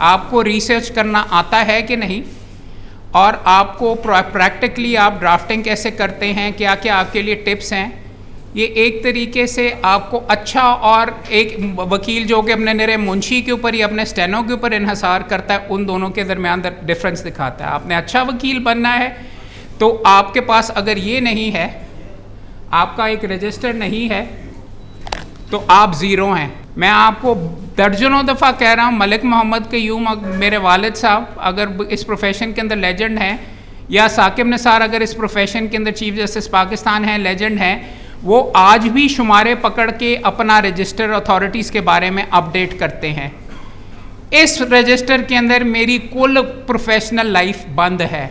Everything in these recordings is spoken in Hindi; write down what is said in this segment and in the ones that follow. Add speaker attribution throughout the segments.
Speaker 1: आपको रिसर्च करना आता है कि नहीं? और आपको प्रैक्टिकली आप ड्राफ्टिंग कैसे करते हैं? क्या क्या आपके लिए टिप्स हैं? ये एक तरीके से आपको अच्छा और एक वकील जो कि अपने निरे मुंशी के ऊपर या अपने स्टेनो के ऊपर इन्हसार करता है, उन दोनों के दरमियान डिफरेंस दिखाता है। आपने अच्छा वकील बनना है तो आपके पास अगर ये नहीं है, आपका एक रजिस्टर नहीं है तो आप ज़ीरो हैं। मैं आपको दर्जनों दफ़ा कह रहा हूँ, मलिक मोहम्मद के यूम मेरे वालिद साहब, अगर इस प्रोफेशन के अंदर लेजेंड हैं, या साकिब निसार अगर इस प्रोफेशन के अंदर चीफ जस्टिस पाकिस्तान हैं लेजेंड हैं, वो आज भी शुमारे पकड़ के अपना रजिस्टर अथॉरिटीज़ के बारे में अपडेट करते हैं। इस रजिस्टर के अंदर मेरी कुल प्रोफेशनल लाइफ बंद है।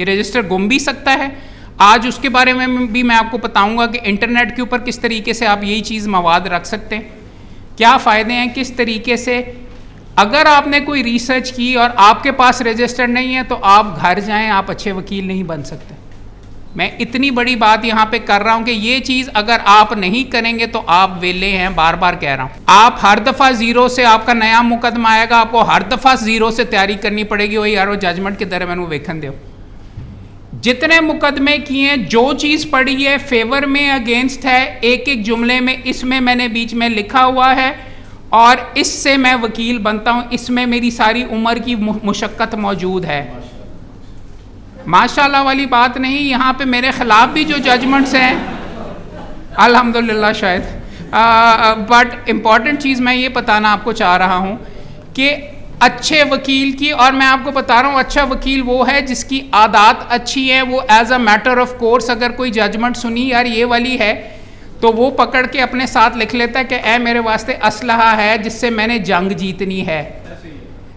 Speaker 1: ये रजिस्टर गुम भी सकता है। आज उसके बारे में भी मैं आपको बताऊँगा कि इंटरनेट के ऊपर किस तरीके से आप यही चीज़ मवाद रख सकते हैं। क्या फ़ायदे हैं, किस तरीके से? अगर आपने कोई रिसर्च की और आपके पास रजिस्टर्ड नहीं है तो आप घर जाएँ, आप अच्छे वकील नहीं बन सकते। मैं इतनी बड़ी बात यहाँ पे कर रहा हूँ कि ये चीज़ अगर आप नहीं करेंगे तो आप वेले हैं बार बार कह रहा हूँ। आप हर दफ़ा ज़ीरो से आपका नया मुकदमा आएगा, आपको हर दफ़ा ज़ीरो से तैयारी करनी पड़ेगी, वही यार वो जजमेंट के दर मैंने वेखन दो जितने मुकदमे किए, जो चीज़ पड़ी है फेवर में अगेंस्ट है एक एक जुमले में, इसमें मैंने बीच में लिखा हुआ है और इससे मैं वकील बनता हूँ। इसमें मेरी सारी उम्र की मुशक्क़त मौजूद है। माशाल्लाह वाली बात नहीं, यहाँ पे मेरे ख़िलाफ़ भी जो जजमेंट्स हैं, अल्हम्दुलिल्लाह शायद। बट इंपॉर्टेंट चीज़ मैं ये बताना आपको चाह रहा हूँ कि अच्छे वकील की, और मैं आपको बता रहा हूँ अच्छा वकील वो है जिसकी आदात अच्छी है, वो as a matter of course अगर कोई जजमेंट सुनी, यार ये वाली है तो वो पकड़ के अपने साथ लिख लेता है कि ए मेरे वास्ते असलहा है, जिससे मैंने जंग जीतनी है।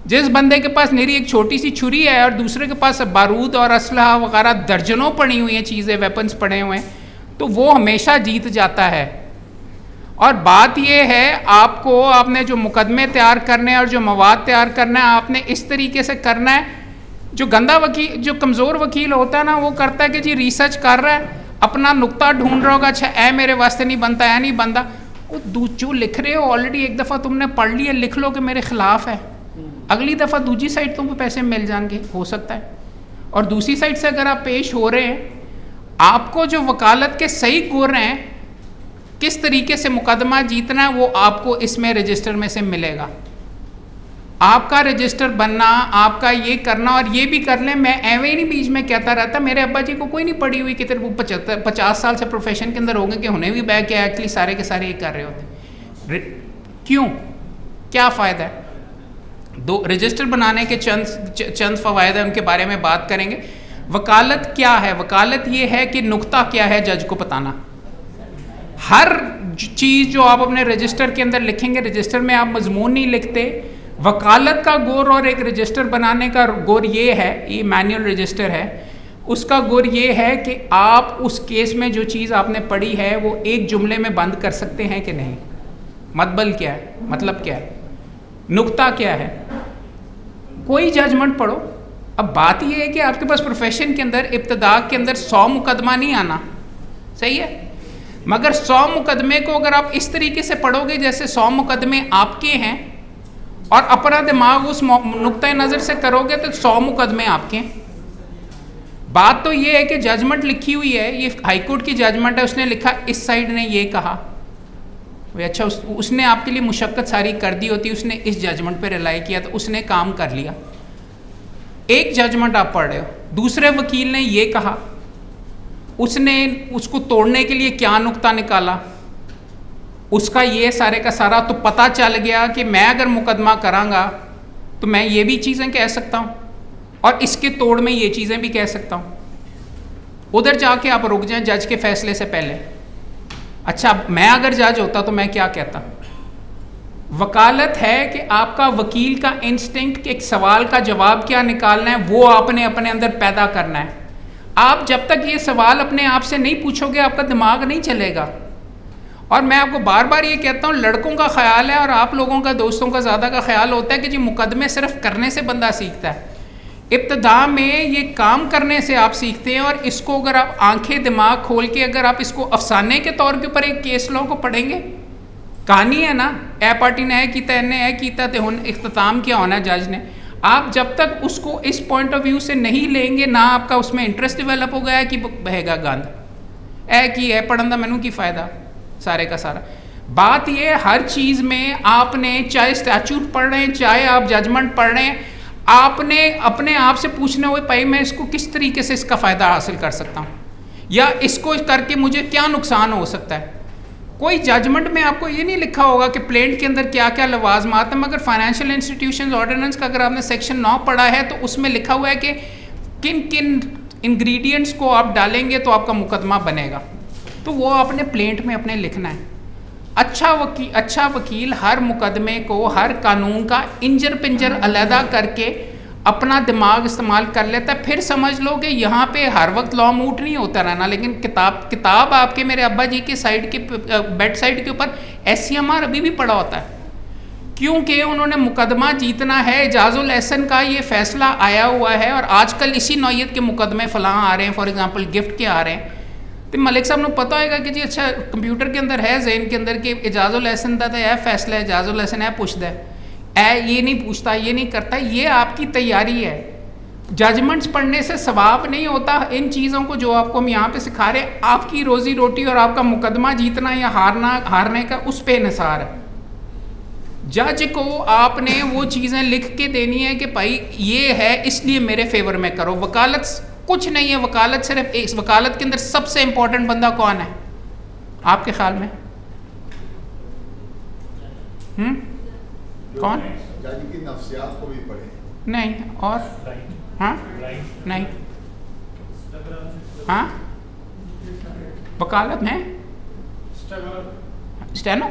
Speaker 1: जिस बंदे के पास मेरी एक छोटी सी छुरी है, और दूसरे के पास बारूद और असलहा वगैरह दर्जनों पड़ी हुई हैं, चीज़ें वेपन्स पड़े हुए हैं तो वो हमेशा जीत जाता है। और बात ये है, आपको आपने जो मुकदमे तैयार करने और जो मवाद तैयार करना है, आपने इस तरीके से करना है। जो गंदा वकील, जो कमज़ोर वकील होता है ना, वो करता है कि जी रिसर्च कर रहा है, अपना नुकता ढूंढ रहा होगा अच्छा ऐ मेरे वास्ते नहीं बनता है नहीं बनता। वो जो लिख रहे हो ऑलरेडी एक दफ़ा तुमने पढ़ लिया, लिख लो कि मेरे ख़िलाफ़ है। अगली दफ़ा दूसरी साइड तुमको पैसे मिल जाएँगे, हो सकता है। और दूसरी साइड से अगर आप पेश हो रहे हैं, आपको जो वकालत के सही गुर हैं किस तरीके से मुकदमा जीतना है वो आपको इसमें रजिस्टर में से मिलेगा। आपका रजिस्टर बनना, आपका ये करना और ये भी कर लें, मैं एवं ही नहीं बीच में कहता रहता, मेरे अब्बा जी को कोई नहीं पड़ी हुई कितने पचहत्तर, पचास साल से प्रोफेशन के अंदर हो गए कि उन्हें भी बैग के एक्चुअली सारे के सारे ये कर रहे होते। क्यों? क्या फ़ायदा है? दो रजिस्टर बनाने के चंद चंद फ़वाद हैं, उनके बारे में बात करेंगे। वकालत क्या है? वकालत ये है कि नुकता क्या है जज को बताना। हर चीज़ जो आप अपने रजिस्टर के अंदर लिखेंगे रजिस्टर में आप मजमून नहीं लिखते। वकालत का गोर और एक रजिस्टर बनाने का गोर ये है, ये मैनुअल रजिस्टर है। उसका गुर ये है कि आप उस केस में जो चीज़ आपने पढ़ी है, वो एक जुमले में बंद कर सकते हैं कि नहीं? मतबल क्या है? मतलब क्या है? नुकता क्या है? कोई जजमेंट पढ़ो। अब बात यह है कि आपके पास प्रोफेशन के अंदर, इब्तदा के अंदर सौ मुकदमा नहीं आना। सही है? मगर सौ मुकदमे को अगर आप इस तरीके से पढ़ोगे जैसे सौ मुकदमे आपके हैं और अपना दिमाग उस नुक़ नज़र से करोगे तो सौ मुकदमे आपके हैं। बात तो ये है कि जजमेंट लिखी हुई है ये हाईकोर्ट की जजमेंट है उसने लिखा इस साइड ने ये कहा। भाई अच्छा उस, उसने आपके लिए मुशक्क़त सारी कर दी होती उसने इस जजमेंट पे रिलाई किया तो उसने काम कर लिया। एक जजमेंट आप पढ़ रहे हो दूसरे वकील ने ये कहा उसने उसको तोड़ने के लिए क्या नुकता निकाला? उसका ये सारे का सारा तो पता चल गया कि मैं अगर मुकदमा करांगा तो मैं ये भी चीज़ें कह सकता हूँ और इसके तोड़ में ये चीज़ें भी कह सकता हूँ। उधर जाके आप रुक जाएँ जज के फैसले से पहले। अच्छा मैं अगर जज होता तो मैं क्या कहता? वकालत है कि आपका वकील का इंस्टिंक्ट एक सवाल का जवाब क्या निकालना है, वो आपने अपने अंदर पैदा करना है। आप जब तक ये सवाल अपने आप से नहीं पूछोगे, आपका दिमाग नहीं चलेगा। और मैं आपको बार बार ये कहता हूँ, लड़कों का ख्याल है और आप लोगों का, दोस्तों का, ज़्यादा का ख्याल होता है कि जी मुकदमे सिर्फ़ करने से बंदा सीखता है। इब्तदा में ये काम करने से आप सीखते हैं और इसको अगर आप आँखें, दिमाग खोल के अगर आप इसको अफसाने के तौर के ऊपर एक केस लॉ को पढ़ेंगे, कहानी है ना, ए पार्टी ने है किया इन्हें है किया तो हूँ इख्ताम क्या होना जज ने। आप जब तक उसको इस पॉइंट ऑफ़ व्यू से नहीं लेंगे, ना आपका उसमें इंटरेस्ट डिवेलप हो गया कि बहेगा गंद ए की है पढ़न का मैनू की फ़ायदा? सारे का सारा। बात ये हर चीज़ में आपने, चाहे स्टैचूट पढ़ रहे हैं, चाहे आप जजमेंट पढ़ रहे हैं, आपने अपने आप से पूछने हुए, भाई, मैं इसको किस तरीके से इसका फ़ायदा हासिल कर सकता हूँ? या इसको करके मुझे क्या नुकसान हो सकता है? कोई जजमेंट में आपको ये नहीं लिखा होगा कि प्लेंट के अंदर क्या क्या लवाजमात है मगर फाइनेंशियल इंस्टीट्यूशन ऑर्डिनेंस का अगर आपने सेक्शन नौ पढ़ा है तो उसमें लिखा हुआ है कि किन किन इंग्रेडिएंट्स को आप डालेंगे तो आपका मुकदमा बनेगा। तो वो आपने प्लेंट में अपने लिखना है। अच्छा वकील अच्छा वकील हर मुकदमे को, हर कानून का इंजर पिंजर अलहदा करके अपना दिमाग इस्तेमाल कर लेता है, फिर समझ लो कि यहाँ पे हर वक्त लॉ मूट नहीं होता रहना, लेकिन किताब किताब आपके मेरे अब्बा जी के साइड के बेड साइड के ऊपर एस सी एम आर अभी भी पड़ा होता है। क्योंकि उन्होंने मुकदमा जीतना है एजाजुल एहसन का ये फैसला आया हुआ है और आजकल इसी नौीयत के मुकदमे फलां आ रहे हैं फॉर एग्जांपल गिफ्ट के आ रहे हैं। तो मलिक साहब को पता होगा कि जी अच्छा कंप्यूटर के अंदर है, जहन के अंदर कि एजाजुल एहसन का तो यह फैसला है एजाजुल एहसन है पूछता है। ए ये नहीं पूछता, ये नहीं करता, ये आपकी तैयारी है। जजमेंट्स पढ़ने से सवाब नहीं होता, इन चीज़ों को जो आपको हम यहाँ पे सिखा रहे हैं, आपकी रोज़ी रोटी और आपका मुकदमा जीतना या हारना, हारने का उस पे निसार है। जज को आपने वो चीज़ें लिख के देनी है कि भाई, ये है, इसलिए मेरे फेवर में करो। वकालत कुछ नहीं है, वकालत सिर्फ़ इस, वकालत के अंदर सबसे इंपॉर्टेंट बंदा कौन है? आपके ख्याल में? हम्म? कौन?
Speaker 2: की नफ्सियात को भी पढ़े।
Speaker 1: नहीं और? हाँ? नहीं। हाँ? वकालत है? स्टेनो?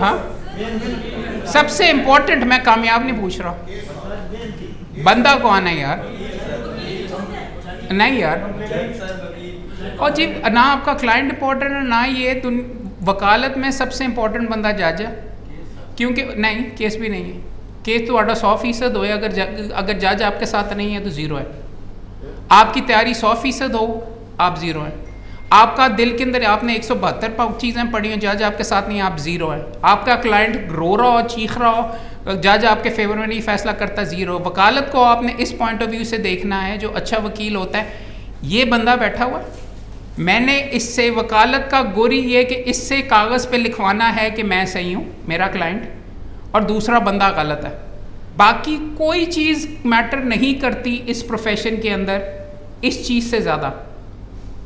Speaker 1: हाँ? सबसे इंपॉर्टेंट मैं कामयाब नहीं पूछ रहा। बंदा कौन है यार? नहीं यार। और जी ना आपका क्लाइंट इंपॉर्टेंट है ना ये वकालत में सबसे इंपॉर्टेंट बंदा जज है। क्योंकि नहीं केस भी नहीं है। केस तो सौ फ़ीसद हो अगर अगर जज आपके साथ नहीं है तो ज़ीरो है। आपकी तैयारी सौ फ़ीसद हो, आप ज़ीरो हैं। आपका दिल के अंदर आपने एक सौ बहत्तर चीज़ें पढ़ी हैं जज आपके साथ नहीं, आप ज़ीरो है। आपका क्लाइंट रो रहा हो, चीख रहा हो जज आपके फेवर में नहीं, फैसला करता ज़ीरो वकालत को आपने इस पॉइंट ऑफ़ व्यू से देखना है, जो अच्छा वकील होता है। ये बंदा बैठा हुआ है। मैंने इससे वकालत का गोरी ये कि इससे कागज़ पे लिखवाना है कि मैं सही हूँ, मेरा क्लाइंट और दूसरा बंदा गलत है। बाकी कोई चीज़ मैटर नहीं करती इस प्रोफेशन के अंदर, इस चीज़ से ज़्यादा।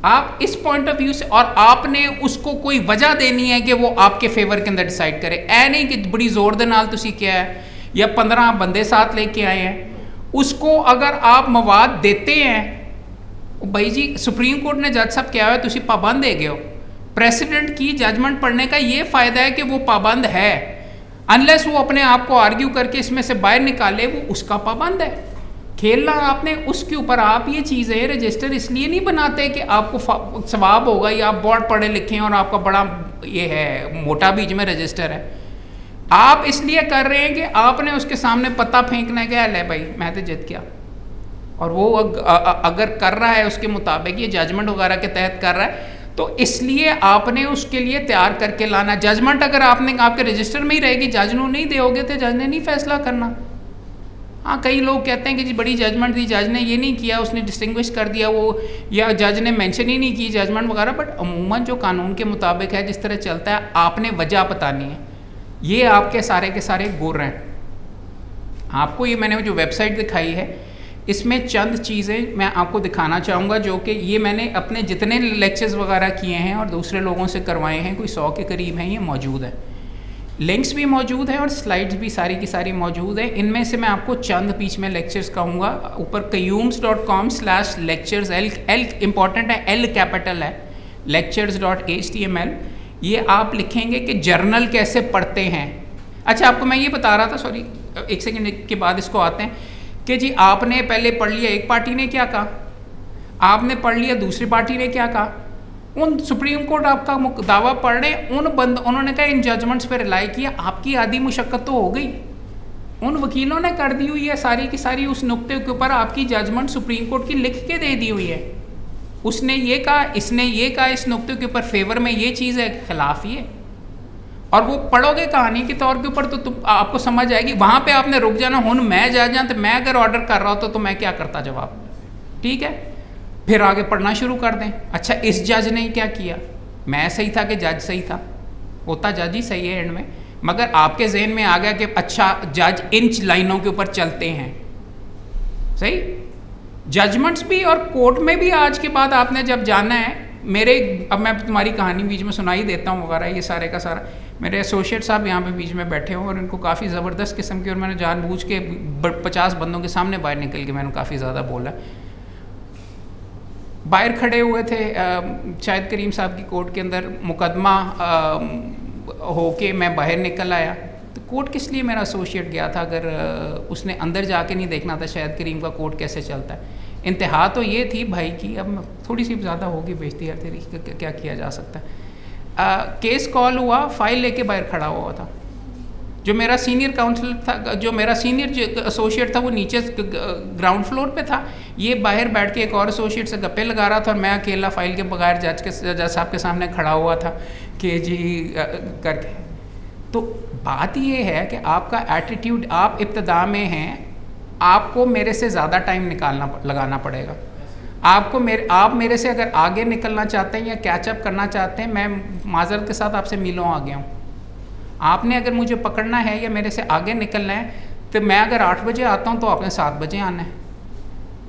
Speaker 1: आप इस पॉइंट ऑफ़ व्यू से, और आपने उसको कोई वजह देनी है कि वो आपके फेवर के अंदर डिसाइड करे। ऐ नहीं कि बड़ी ज़ोर दे नाल है, या पंद्रह बंदे साथ लेके आए हैं। उसको अगर आप मवाद देते हैं भाई जी, सुप्रीम कोर्ट ने जज साहब क्या है तुम पाबंद है गए हो। प्रेसिडेंट की जजमेंट पढ़ने का ये फ़ायदा है कि वो पाबंद है। अनलेस वो अपने आप को आर्ग्यू करके इसमें से बाहर निकाले, वो उसका पाबंद है। खेलना आपने, उसके ऊपर आप ये चीज़ें रजिस्टर इसलिए नहीं बनाते कि आपको सवाब होगा या आप बहुत पढ़े लिखे हैं और आपका बड़ा ये है, मोटा बीच में रजिस्टर है। आप इसलिए कर रहे हैं कि आपने उसके सामने पता फेंकना है ले भाई, मैं तो जित गया और वो अगर कर रहा है, उसके मुताबिक ये जजमेंट वगैरह के तहत कर रहा है तो इसलिए आपने उसके लिए तैयार करके लाना। जजमेंट अगर आपने, आपके रजिस्टर में ही रहेगी जज नो नहीं दोगे तो जज ने नहीं फैसला करना। हाँ कई लोग कहते हैं कि जी बड़ी जजमेंट दी जज ने ये नहीं किया, उसने डिस्टिंग्विश कर दिया, वो या जज ने मेंशन ही नहीं की जजमेंट वगैरह बट अमूमन जो कानून के मुताबिक है, जिस तरह चलता है, आपने वजह बतानी है। ये आपके सारे के सारे गुर हैं। आपको ये मैंने जो वेबसाइट दिखाई है इसमें चंद चीज़ें मैं आपको दिखाना चाहूँगा जो कि ये मैंने अपने जितने लेक्चर्स वगैरह किए हैं और दूसरे लोगों से करवाए हैं, कोई सौ के करीब हैं, ये मौजूद है। लिंक्स भी मौजूद हैं और स्लाइड्स भी सारी की सारी मौजूद हैं। इनमें से मैं आपको चंद बीच में लेक्चर्स कहूँगा। ऊपर Qayyums dot com slash lectures L L important है एल कैपिटल है lectures dot H T M L ये आप लिखेंगे कि जर्नल कैसे पढ़ते हैं। अच्छा आपको मैं ये बता रहा था सॉरी एक सेकेंड के बाद इसको आते हैं। कि जी आपने पहले पढ़ लिया, एक पार्टी ने क्या कहा? आपने पढ़ लिया, दूसरी पार्टी ने क्या कहा? उन सुप्रीम कोर्ट आपका दावा पढ़ रहे, उन बंद, उन्होंने कहा, इन जजमेंट्स पर रिलाई किया, आपकी आधी मुशक्क़त तो हो गई। उन वकीलों ने कर दी हुई है सारी की सारी, उस नुक्ते के ऊपर आपकी जजमेंट सुप्रीम कोर्ट की लिख के दे दी हुई है। उसने ये कहा, इसने ये कहा, इस नुक्ते के ऊपर फेवर में ये चीज़ है, खिलाफ ये। और वो पढ़ोगे कहानी के तौर के ऊपर तो तुम आपको समझ आएगी, वहाँ पे आपने रुक जाना हूँ मैं जा जा तो मैं अगर ऑर्डर कर रहा होता तो मैं क्या करता जवाब? ठीक है? फिर आगे पढ़ना शुरू कर दें। अच्छा इस जज ने क्या किया? मैं सही था कि जज सही था? होता जज ही सही है एंड में। मगर आपके जहन में आ गया कि अच्छा जज इन लाइनों के ऊपर चलते हैं। सही? जजमेंट्स भी और कोर्ट में भी आज के बाद आपने जब जाना है, मेरे, अब मैं तुम्हारी कहानी बीच में सुनाई देता हूँ, वगैरह, ये सारे का सारा। मेरे एसोसिएट साहब यहाँ पे बीच में बैठे हों और इनको काफ़ी ज़बरदस्त किस्म की और मैंने जानबूझ के पचास बंदों के सामने बाहर निकल के मैंने काफ़ी ज़्यादा बोला। बाहर खड़े हुए थे शायद करीम साहब की कोर्ट के अंदर मुकदमा हो के मैं बाहर निकल आया। तो कोर्ट किस लिए मेरा एसोशिएट गया था? अगर उसने अंदर जाके नहीं देखना था शायद करीम का कोर्ट कैसे चलता है। इंतहा तो ये थी भाई की, अब थोड़ी सी ज़्यादा होगी बेचती यार तेरी क्या किया जा सकता है। आ, केस कॉल हुआ फ़ाइल लेके बाहर खड़ा हुआ था। जो मेरा सीनियर काउंसलर था जो मेरा सीनियर एसोसिएट था वो नीचे ग्राउंड फ्लोर पे था। ये बाहर बैठ के एक और एसोसिएट से गप्पे लगा रहा था और मैं अकेला फ़ाइल के बगैर जज के जज साहब के सामने खड़ा हुआ था कि जी करके। तो बात ये है कि आपका एटीट्यूड आप इब्तदा में हैं आपको मेरे से ज़्यादा टाइम निकालना लगाना पड़ेगा। आपको मेरे, आप मेरे से अगर आगे निकलना चाहते हैं या कैचअप करना चाहते हैं, मैं माजरत के साथ आपसे मिलों आ गया हूँ। आपने अगर मुझे पकड़ना है या मेरे से आगे निकलना है तो मैं अगर आठ बजे आता हूँ तो आपने सात बजे आना है।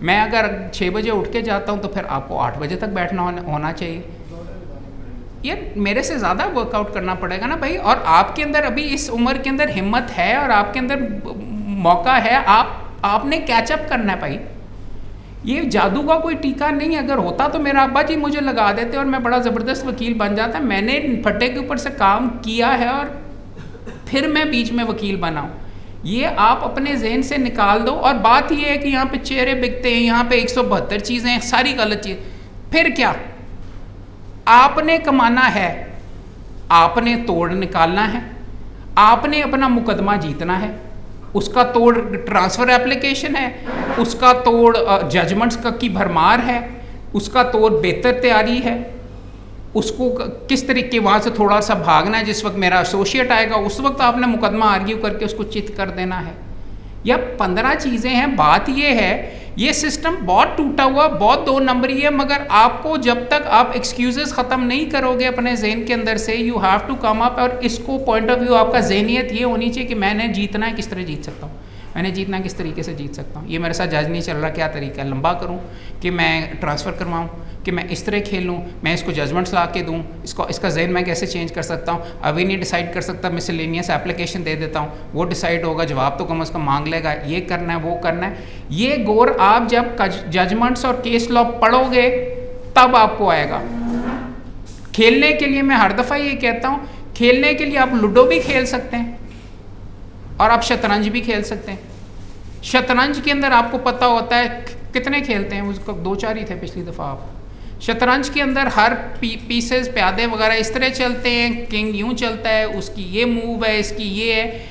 Speaker 1: मैं अगर छः बजे उठ के जाता हूँ तो फिर आपको आठ बजे तक बैठना होना चाहिए। ये मेरे से ज़्यादा वर्कआउट करना पड़ेगा ना भाई? और आपके अंदर अभी इस उम्र के अंदर हिम्मत है और आपके अंदर मौका है, आप, आपने कैचअप करना है भाई। ये जादू का कोई टीका नहीं, अगर होता तो मेरा अब्बा जी मुझे लगा देते और मैं बड़ा ज़बरदस्त वकील बन जाता। मैंने फटे के ऊपर से काम किया है और फिर मैं बीच में वकील बनाऊँ ये आप अपने जहन से निकाल दो और बात ये है कि यहाँ पे चेहरे बिकते हैं, यहाँ पे एक सौ बहत्तर चीज़ें सारी गलत चीज़। फिर क्या? आपने कमाना है, आपने तोड़ निकालना है, आपने अपना मुकदमा जीतना है। उसका तोड़ ट्रांसफ़र एप्लीकेशन है, उसका तोड़ जजमेंट्स का की भरमार है, उसका तोड़ बेहतर तैयारी है, उसको किस तरीके वहाँ से थोड़ा सा भागना है, जिस वक्त मेरा एसोशिएट आएगा, उस वक्त आपने मुकदमा आर्ग्यू करके उसको चित कर देना है। या पंद्रह चीज़ें हैं, बात यह है, ये सिस्टम बहुत टूटा हुआ, बहुत दो नंबरी है मगर आपको जब तक आप एक्सक्यूजेस ख़त्म नहीं करोगे अपने जहन के अंदर से you have to come up और इसको पॉइंट ऑफ़ व्यू आपका जहनीत ये होनी चाहिए कि मैंने जीतना है, किस तरह जीत सकता हूँ। मैंने जीतना किस तरीके से जीत सकता हूँ? ये मेरे साथ जज नहीं चल रहा क्या तरीका है? लंबा करूँ कि मैं ट्रांसफ़र करवाऊँ? कि मैं इस तरह खेलूँ? मैं इसको जजमेंट्स ला के दूँ? इसको, इसका जहन मैं कैसे चेंज कर सकता हूँ? अभी नहीं डिसाइड कर सकता मिसलेनियस एप्लीकेशन दे देता हूँ। वो डिसाइड होगा, जवाब तो कम अज़ कम मांग लेगा। ये करना है, वो करना है। ये गौर आप जब जजमेंट्स और केस लॉ पढ़ोगे, तब आपको आएगा। खेलने के लिए मैं हर दफ़ा ये कहता हूँ, खेलने के लिए आप लूडो भी खेल सकते हैं। और आप शतरंज भी खेल सकते हैं। शतरंज के अंदर आपको पता होता है कितने खेलते हैं उसको दो चार ही थे पिछली दफ़ा आप। शतरंज के अंदर हर पी, पीसेस प्यादे वगैरह इस तरह चलते हैं किंग यूँ चलता है उसकी ये मूव है इसकी ये है।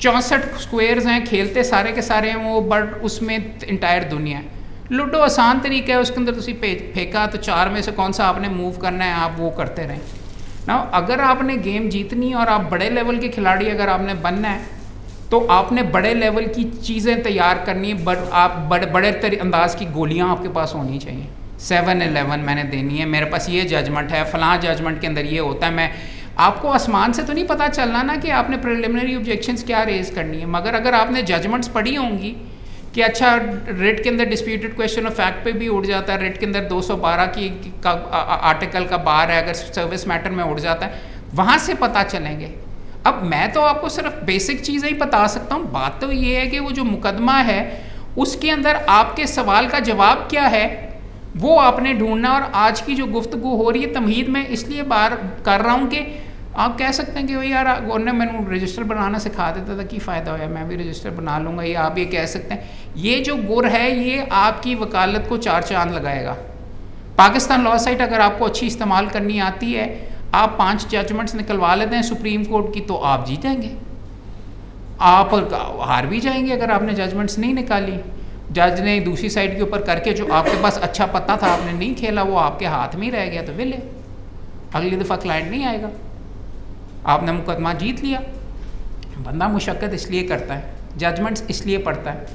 Speaker 1: चौंसठ स्क्वेयर्स हैं खेलते सारे के सारे हैं वो बट उसमें इंटायर दुनिया है। लूडो आसान तरीका है उसके अंदर तुम फेंका तो चार में से कौन सा आपने मूव करना है आप वो करते रहें। ना अगर आपने गेम जीतनी और आप बड़े लेवल के खिलाड़ी अगर आपने बनना है तो आपने बड़े लेवल की चीज़ें तैयार करनी है बट आप बड़े बड़े अंदाज की गोलियाँ आपके पास होनी चाहिए। सेवन एलेवन मैंने देनी है, मेरे पास ये जजमेंट है, फलां जजमेंट के अंदर ये होता है, मैं आपको आसमान से तो नहीं पता चलना ना कि आपने प्रिलिमिनरी ऑब्जेक्शंस क्या रेज करनी है, मगर अगर आपने जजमेंट्स पढ़ी होंगी कि अच्छा रेट के अंदर डिस्प्यूटेड क्वेश्चन ऑफ़ फैक्ट पे भी उड़ जाता है रेट के अंदर 212 की, का आर्टिकल का बार है, अगर सर्विस मैटर में उड़ जाता है, वहाँ से पता चलेंगे। अब मैं तो आपको सिर्फ़ बेसिक चीज़ें ही बता सकता हूँ। बात तो ये है कि वो जो मुकदमा है, उसके अंदर आपके सवाल का जवाब क्या है, वो आपने ढूंढना और आज की जो गुफ्तु हो रही है तमहीद में इसलिए बार कर रहा हूँ कि आप कह सकते हैं कि भाई यार, उन्होंने मैंने रजिस्टर बनाना सिखा देता था कि फ़ायदा होया, मैं भी रजिस्टर बना लूँगा, ये आप ये कह सकते हैं। ये जो गुर है, ये आपकी वकालत को चार चाँद लगाएगा। पाकिस्तान लॉ साइट अगर आपको अच्छी इस्तेमाल करनी आती है आप पाँच जजमेंट्स निकलवा लेते हैं सुप्रीम कोर्ट की तो आप जीतेंगे आप हार भी जाएँगे अगर आपने जजमेंट्स नहीं निकाली। जज ने दूसरी साइड के ऊपर करके जो आपके पास अच्छा पता था, आपने नहीं खेला, वो आपके हाथ में ही रह गया तो विले अगली दफ़ा क्लाइंट नहीं आएगा। आपने मुकदमा जीत लिया। बंदा मुशक्क़त इसलिए करता है जजमेंट्स इसलिए पढ़ता है।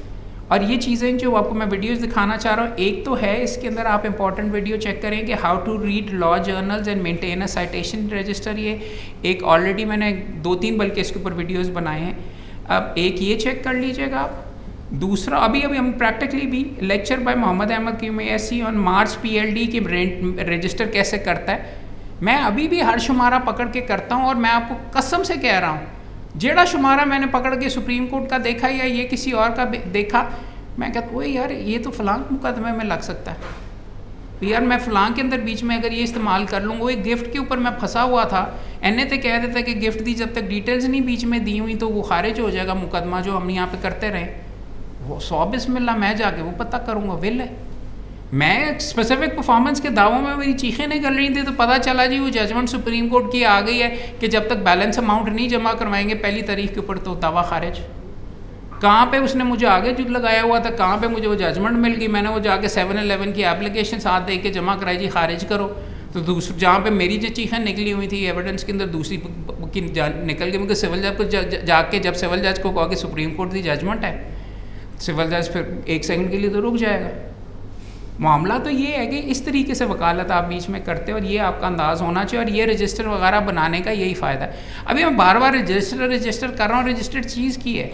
Speaker 1: और ये चीज़ें जो आपको मैं वीडियोस दिखाना चाह रहा हूँ, एक तो है इसके अंदर आप इंपॉर्टेंट वीडियो चेक करें कि how to read law journals and maintain a citation register ये, एक ऑलरेडी मैंने दो तीन बल्कि इसके ऊपर वीडियोस बनाए हैं। अब एक ये चेक कर लीजिएगा आप। दूसरा, अभी अभी हम प्रैक्टिकली भी लेक्चर बाय मोहम्मद अहमद की मे एस ऑन मार्च पी की रजिस्टर कैसे करता है, मैं अभी भी हर शुमारा पकड़ के करता हूँ और मैं आपको कसम से कह रहा हूँ जेड़ा शुमारा मैंने पकड़ के सुप्रीम कोर्ट का देखा या ये किसी और का देखा? मैं कहता वही यार, ये तो फलां मुकदमे में लग सकता है। यार, मैं फलां के अंदर बीच में अगर ये इस्तेमाल कर लूँगा एक गिफ्ट के ऊपर मैं फंसा हुआ था। एन तो कह देता कि गिफ्ट दी, जब तक डिटेल्स नहीं बीच में दी हुई तो वो खारिज हो जाएगा मुकदमा जो हम यहाँ पे करते रहे। वो सौ बिस्मिल्ला मैं जाके वो पता करूँगा, विल है। मैं स्पेसिफिक परफॉर्मेंस के दावों में मेरी चीखें नहीं कर रही थी तो पता चला जी वो जजमेंट सुप्रीम कोर्ट की आ गई है कि जब तक बैलेंस अमाउंट नहीं जमा करवाएँगे, पहली तारीख के ऊपर तो दावा खारिज। कहाँ पे उसने मुझे आगे जुट लगाया हुआ था, कहाँ पे मुझे वो जजमेंट मिल गई? मैंने वो जाके सेवन एलेवन की एप्लीकेशन साथ दे के जमा कराई जी, खारिज करो। तो दूसरी जहाँ पे मेरी जो चीखें निकली हुई थी एविडेंस के अंदर दूसरी की निकल गई, मुझे सिविल जज को जाके जब सिविल जज को कहा कि सुप्रीम कोर्ट की जजमेंट है सिविल जज फिर एक सेकंड के लिए तो रुक जाएगा। मामला तो ये है कि इस तरीके से वकालत आप बीच में करते हो और ये आपका अंदाज़ होना चाहिए और ये रजिस्टर वगैरह बनाने का यही फ़ायदा है। अभी मैं बार बार रजिस्टर रजिस्टर कर रहा हूँ, रजिस्टर्ड चीज़ की है।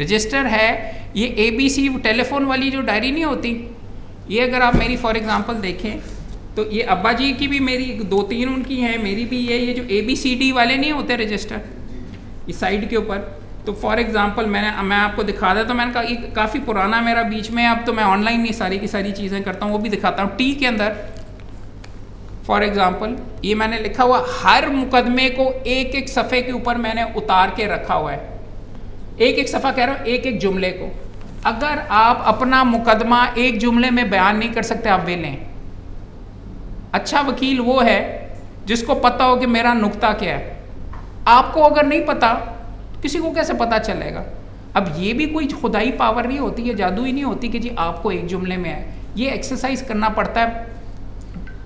Speaker 1: रजिस्टर है, ये ए बी सी टेलीफोन वाली जो डायरी नहीं होती, ये अगर आप मेरी फॉर एग्ज़ाम्पल देखें तो ये अब्बा जी की भी मेरी दो तीन उनकी हैं, मेरी भी ये ये जो ए बी सी डी वाले नहीं होते रजिस्टर, इस साइड के ऊपर तो फॉर एग्ज़ाम्पल मैंने, मैं आपको दिखा देता तो मैंने कहा, ये काफ़ी पुराना मेरा बीच में अब तो मैं ऑनलाइन ही सारी की सारी चीज़ें करता हूँ, वो भी दिखाता हूँ, टी के अंदर फॉर एग्ज़ाम्पल ये मैंने लिखा हुआ, हर मुकदमे को एक एक सफ़े के ऊपर मैंने उतार के रखा हुआ है। एक एक सफ़ा कह रहा हूँ, एक एक जुमले को। अगर आप अपना मुकदमा एक जुमले में बयान नहीं कर सकते, आप वे लें अच्छा वकील वो है, जिसको पता हो कि मेरा नुकता क्या है। आपको अगर नहीं पता किसी को कैसे पता चलेगा? अब ये भी कोई खुदाई पावर नहीं होती है जादू ही नहीं होती कि जी आपको एक जुमले में है ये एक्सरसाइज करना पड़ता है।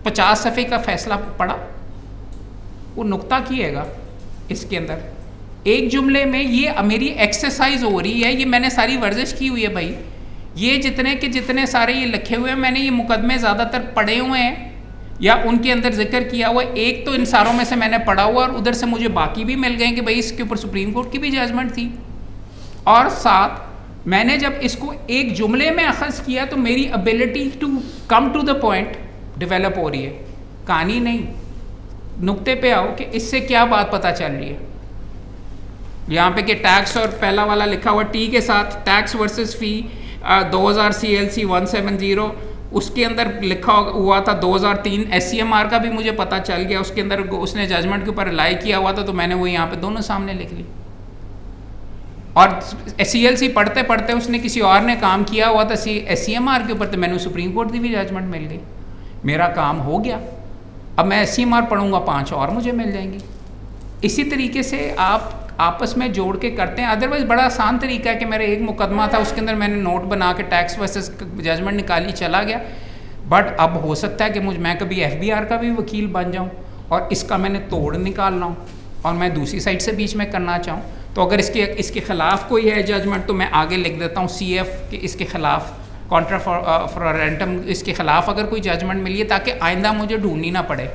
Speaker 1: पचास सफ़े का फैसला पड़ा। वो नुकता किएगा इसके अंदर? एक जुमले में ये मेरी एक्सरसाइज हो रही है, ये मैंने सारी वर्जिश की हुई है भाई। ये जितने के जितने सारे ये लिखे हुए हैं, मैंने ये मुकदमे ज़्यादातर पढ़े हुए हैं। या उनके अंदर ज़िक्र किया हुआ एक तो इन सारों में से मैंने पढ़ा हुआ और उधर से मुझे बाकी भी मिल गए कि भाई इसके ऊपर सुप्रीम कोर्ट की भी जजमेंट थी। और साथ, मैंने जब इसको एक जुमले में अखज़ किया तो मेरी ability to come to the point develop हो रही है। कहानी नहीं। नुक्ते पे आओ कि इससे क्या बात पता चल रही है। यहाँ पे कि टैक्स और पहला वाला लिखा हुआ टी के साथ टैक्स वर्सेस फ़ी दो हज़ार C L C one seven zero उसके अंदर लिखा हुआ था 2003 एस का भी मुझे पता चल गया। उसके अंदर उसने जजमेंट के ऊपर लाई किया हुआ था तो मैंने वो यहाँ पे दोनों सामने लिख ली और एस पढ़ते पढ़ते उसने किसी और ने काम किया हुआ था, सी एस के ऊपर तो मैंने सुप्रीम कोर्ट की भी जजमेंट मिल गई। मेरा काम हो गया। अब मैं एस सी पढ़ूँगा, पाँच और मुझे मिल जाएँगी। इसी तरीके से आप आपस में जोड़ के करते हैं। अदरवाइज़ बड़ा आसान तरीका है कि मेरा एक मुकदमा था, उसके अंदर मैंने नोट बना के टैक्स वर्सेस जजमेंट निकाली, चला गया। बट अब हो सकता है कि मुझ, मैं कभी एफबीआर का भी वकील बन जाऊँ और इसका मैंने तोड़ निकालना हूँ और मैं दूसरी साइड से बीच में करना चाहूँ। तो अगर इसके इसके ख़िलाफ़ कोई है जजमेंट तो मैं आगे लिख देता हूँ सी एफ़ के इसके ख़िलाफ़ कॉन्ट्रा फॉरेंटम इसके ख़िलाफ़ अगर कोई जजमेंट मिली है, ताकि आइंदा मुझे ढूंढनी ना पड़े।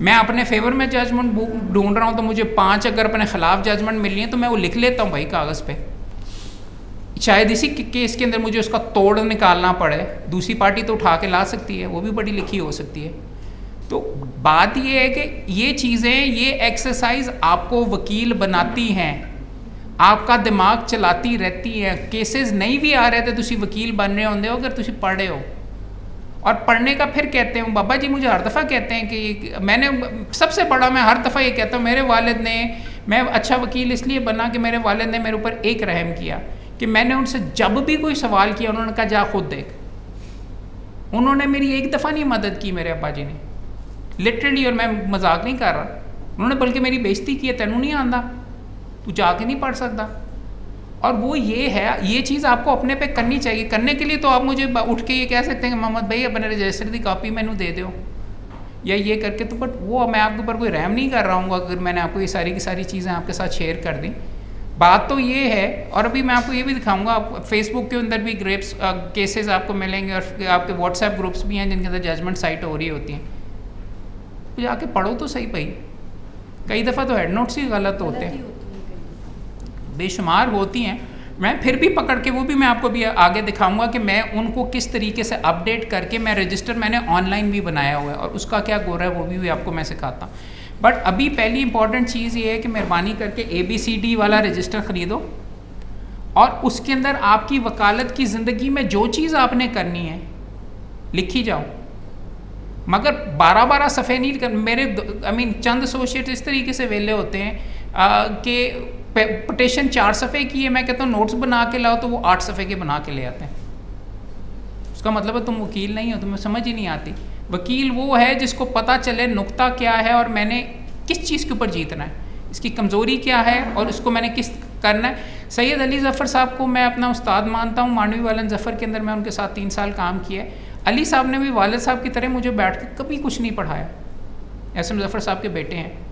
Speaker 1: मैं अपने फेवर में जजमेंट ढूंढ रहा हूँ तो मुझे पाँच अगर अपने ख़िलाफ़ जजमेंट मिल रही है तो मैं वो लिख लेता हूँ भाई कागज़ पे। शायद इसी केस के अंदर मुझे उसका तोड़ निकालना पड़े। दूसरी पार्टी तो उठा के ला सकती है, वो भी बड़ी लिखी हो सकती है। तो बात ये है कि ये चीज़ें, ये एक्सरसाइज आपको वकील बनाती हैं। आपका दिमाग चलाती रहती है। केसेस नहीं भी आ रहे थे तुम वकील बन रहे होंगे हो, अगर तुम पढ़े हो। और पढ़ने का फिर कहते हैं, बाबा जी मुझे हर दफ़ा कहते हैं कि मैंने सबसे बड़ा मैं हर दफ़ा ये कहता हूँ, मेरे वालद ने, मैं अच्छा वकील इसलिए बना कि मेरे वालद ने मेरे ऊपर एक रहम किया कि मैंने उनसे जब भी कोई सवाल किया, उन्होंने कहा, जा खुद देख। उन्होंने मेरी एक दफ़ा नहीं मदद की मेरे अब्बा जी ने। लिटरली और मैं मज़ाक नहीं कर रहा। उन्होंने बल्कि मेरी बेइज्जती की है, तेनू नहीं आंदा? तू जाके नहीं पढ़ सकता और वो ये है, ये चीज़ आपको अपने पे करनी चाहिए। करने के लिए तो आप मुझे उठ के ये कह सकते हैं कि, मोहम्मद भाई, अपने रजिस्टर की कापी मैनू दे दो। या ये करके तो बट वो मैं आपके ऊपर कोई रहम नहीं कर रहा हूँ, अगर मैंने आपको ये सारी की सारी चीज़ें आपके साथ शेयर कर दी। बात तो ये है, और अभी मैं आपको ये भी दिखाऊँगा, आप फेसबुक के अंदर भी ग्रेप्स केसेस आपको मिलेंगे, और आपके व्हाट्सएप ग्रुप्स भी हैं, जिनके अंदर जजमेंट साइट हो रही होती हैं। तो जाके पढ़ो तो सही भाई। कई दफ़ा तो हेड नोट्स ही गलत होते हैं। बेशुमार होती हैं। मैं फिर भी पकड़ के वो भी मैं आपको भी आगे दिखाऊँगा कि मैं उनको किस तरीके से अपडेट करके मैं रजिस्टर मैंने ऑनलाइन भी बनाया हुआ है और उसका क्या गोरा है वो भी, भी आपको मैं सिखाता हूँ। बट अभी पहली इंपॉर्टेंट चीज़ ये है कि मेहरबानी करके ए बी सी डी वाला रजिस्टर ख़रीदो और उसके अंदर आपकी वकालत की ज़िंदगी में जो चीज़ आपने करनी है लिखी जाओ। मगर बारह बारह सफ़े नहीं कर मेरे आई मीन चंद एसोशिएट इस तरीके से वेले होते हैं कि पटिशन चार सफ़े की है, मैं कहता हूँ नोट्स बना के लाओ तो वो आठ सफ़े के बना के ले आते हैं। उसका मतलब है तुम वकील नहीं हो, तुम्हें समझ ही नहीं आती। वकील वो है जिसको पता चले नुकता क्या है और मैंने किस चीज़ के ऊपर जीतना है, इसकी कमज़ोरी क्या है और उसको मैंने किस करना है। सैयद अली ज़फ़र साहब को मैं अपना उस्ताद मानता हूँ, मानवी वालन ज़फ़र के अंदर मैं उनके साथ तीन साल काम किया अली साहब ने भी, वालद साहब की तरह मुझे बैठ कर कभी कुछ नहीं पढ़ाया। एम ज़फ़र साहब के बेटे हैं।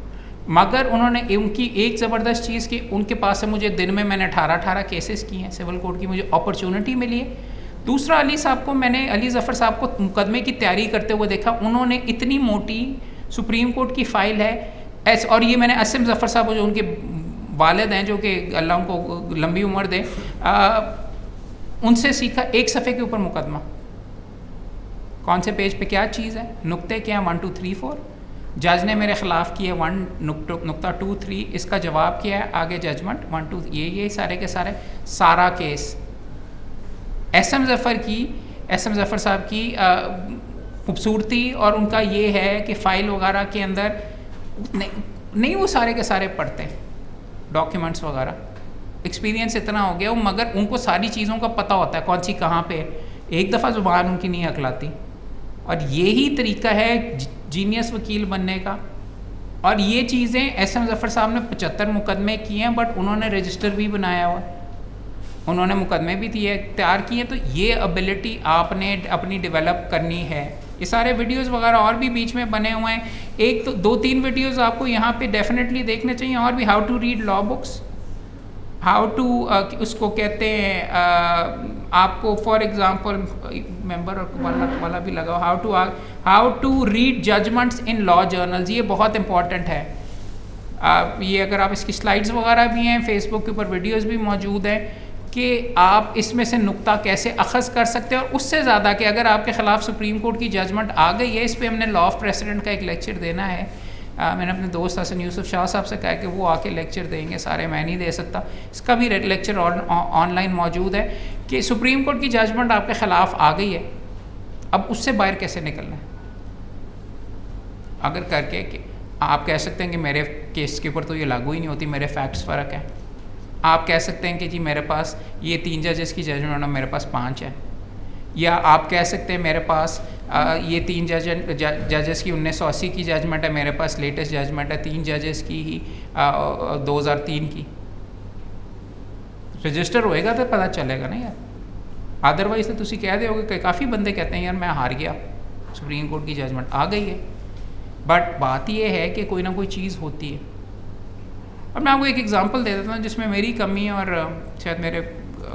Speaker 1: मगर उन्होंने उनकी एक ज़बरदस्त चीज़ की, उनके पास से मुझे दिन में मैंने अठारह अठारह केसेस किए हैं सिविल कोर्ट की मुझे अपॉर्चुनिटी मिली है। दूसरा अली साहब को मैंने, अली ज़फ़र साहब को मुकदमे की तैयारी करते हुए देखा, उन्होंने इतनी मोटी सुप्रीम कोर्ट की फ़ाइल है एस और ये मैंने असम ज़फ़र साहब जो उनके वालद हैं, जो कि अल्लाह उनको लंबी उम्र दें उनसे सीखा, एक सफ़े के ऊपर मुकदमा। कौन से पेज पे क्या चीज़ है? नुक्ते क्या वन टू थ्री फोर जज ने मेरे ख़िलाफ़ किए वन नुकता टू थ्री इसका जवाब किया है आगे जजमेंट वन टू ये ये सारे के सारे सारा केस। एस एम ज़फ़र की एस एम ज़फ़र साहब की खूबसूरती और उनका ये है कि फ़ाइल वगैरह के अंदर नहीं, नहीं वो सारे के सारे पढ़ते डॉक्यूमेंट्स वगैरह। एक्सपीरियंस इतना हो गया वो मगर उनको सारी चीज़ों का पता होता है कौन सी कहाँ पे एक दफ़ा ज़ुबान उनकी नहीं अकलाती और यही तरीका है जीनियस वकील बनने का। और ये चीज़ें एस एम ज़फ़र साहब ने पचहत्तर मुकदमे किए हैं बट उन्होंने रजिस्टर भी बनाया हुआ। उन्होंने मुकदमे भी दिए तैयार किए। तो ये एबिलिटी आपने अपनी डेवलप करनी है। ये सारे वीडियोस वगैरह और भी बीच में बने हुए हैं। एक तो दो तीन वीडियोस आपको यहाँ पे डेफिनेटली देखने चाहिए और भी how to read law books how to उसको कहते हैं uh, आपको फॉर एग्जांपल मेंबर वाला वाला भी लगाओ। How to how to read judgements in law journals ये बहुत इंपॉर्टेंट है। uh, ये अगर आप इसकी स्लाइड्स वगैरह भी हैं फेसबुक के ऊपर वीडियोस भी मौजूद हैं कि आप इसमें से नुक्ता कैसे अखज़ कर सकते हैं और उससे ज़्यादा कि अगर आपके ख़िलाफ़ सुप्रीम कोर्ट की जजमेंट आ गई है इस पर हमने लॉ ऑफ़ प्रेसिडेंट का एक लेक्चर देना है। आ, मैंने अपने दोस्त हसन यूसुफ शाह साहब से कहा कि वो आके लेक्चर देंगे सारे मैं नहीं दे सकता। इसका भी लेक्चर ऑनलाइन मौजूद है कि सुप्रीम कोर्ट की जजमेंट आपके ख़िलाफ़ आ गई है अब उससे बाहर कैसे निकलना है? अगर करके कि आप कह सकते हैं कि मेरे केस के ऊपर तो ये लागू ही नहीं होती मेरे फैक्ट्स फ़र्क हैं। आप कह सकते हैं कि जी मेरे पास ये तीन जजेस की जजमेंट है मेरे पास पाँच है। या आप कह सकते हैं मेरे पास आ, ये तीन जज जजेस की उन्नीस सौ अस्सी की जजमेंट है मेरे पास लेटेस्ट जजमेंट है तीन जजेस की ही दो हज़ार तीन की। रजिस्टर होएगा तो पता चलेगा ना यार। अदरवाइज़ तो तुम कह दोगे काफ़ी बंदे कहते हैं यार मैं हार गया। सुप्रीम कोर्ट की जजमेंट आ गई है। बट बात यह है कि कोई ना कोई चीज़ होती है। और मैं आपको एक एग्ज़ाम्पल दे देता हूँ जिसमें मेरी कमी और शायद मेरे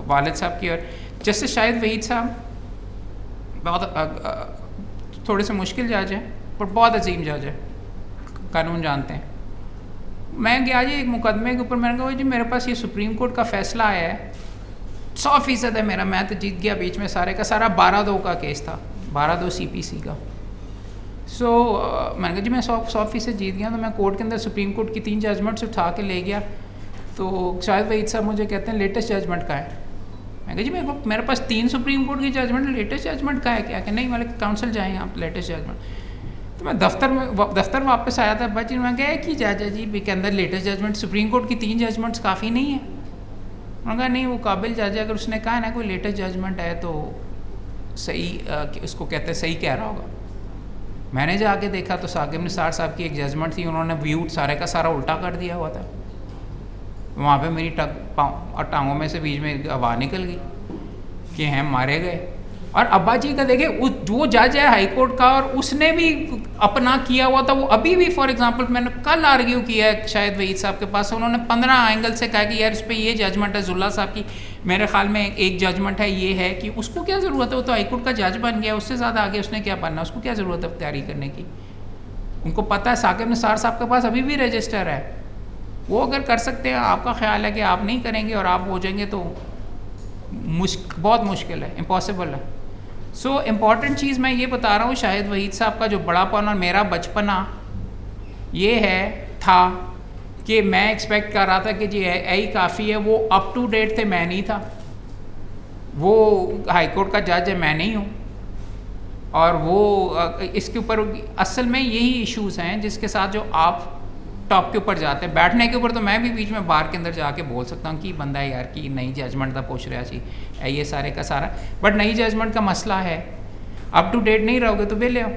Speaker 1: वालद साहब की और जैसे शायद वहीद साहब बहुत थोड़े से मुश्किल जज हैं पर बहुत अजीम जज है कानून जानते हैं। मैं गया जी एक मुकदमे के ऊपर, मैंने कहा जी, मेरे पास ये सुप्रीम कोर्ट का फैसला आया है। सौ फ़ीसद है मेरा, मैं तो जीत गया, बीच में सारे का सारा बारह दो का केस था, बारह दो सी पी सी का। सो so, uh, मैंने कहा जी मैं सौ सौ फ़ीसद जीत गया तो मैं कोर्ट के अंदर सुप्रीम कोर्ट की तीन जजमेंट्स उठा के ले गया। तो शायद वहीद साहब मुझे कहते हैं लेटेस्ट जजमेंट का है? मैं कहा जी मेरे को मेरे पास तीन सुप्रीम कोर्ट की जजमेंट लेटेस्ट जजमेंट का है? क्या कि नहीं मतलब काउंसिल जाएँ आप लेटेस्ट जजमेंट तो मैं दफ्तर में वा, दफ्तर वापस आया था बच्चे मैं कहा कि जज जी के अंदर लेटेस्ट जजमेंट सुप्रीम कोर्ट की तीन जजमेंट्स काफ़ी नहीं है? उन्होंने कहा नहीं वो काबिल जज अगर उसने कहा ना कोई लेटेस्ट जजमेंट है तो सही उसको कहते हैं सही कह रहा होगा। मैंने जाके देखा तो साकिब निसार साहब की एक जजमेंट थी, उन्होंने व्यूट सारे का सारा उल्टा कर दिया हुआ था। वहाँ पे मेरी टक टांगों में से बीच में हवा निकल गई कि हम मारे गए। और अब्बा जी का देखें उस जो जज है हाईकोर्ट का और उसने भी अपना किया हुआ था, वो अभी भी फॉर एग्जांपल मैंने कल आर्ग्यू किया है, शायद वहीद साहब के पास, उन्होंने पंद्रह एंगल से कहा कि यार इस पर ये जजमेंट है जुल्ला साहब की। मेरे ख्याल में एक जजमेंट है ये है कि उसको क्या ज़रूरत है? वो तो हाईकोर्ट का जज बन गया, उससे ज़्यादा आगे उसने क्या बनना उसको क्या ज़रूरत है तैयारी करने की? उनको पता है, साकिब निसार साहब के पास अभी भी रजिस्टर है। वो अगर कर सकते हैं, आपका ख्याल है कि आप नहीं करेंगे और आप हो जाएँगे तो मुश्क, बहुत मुश्किल है इम्पॉसिबल है। सो so, इंपॉर्टेंट चीज़ मैं ये बता रहा हूँ शाहिद वहीद साहब का जो बड़ापन और मेरा बचपना ये है था कि मैं एक्सपेक्ट कर रहा था कि जी यही काफ़ी है वो अप टू डेट थे मैं नहीं था। वो हाई कोर्ट का जज है मैं नहीं हूँ। और वो इसके ऊपर असल में यही इश्यूज़ हैं जिसके साथ जो आप टॉप के ऊपर जाते हैं। बैठने के ऊपर तो मैं भी बीच में बार के अंदर जाके बोल सकता हूँ कि बंदा यार कि नई जजमेंट का पूछ रहा सी ये सारे का सारा। बट नई जजमेंट का मसला है। अप टू डेट नहीं रहोगे तो बेले आओ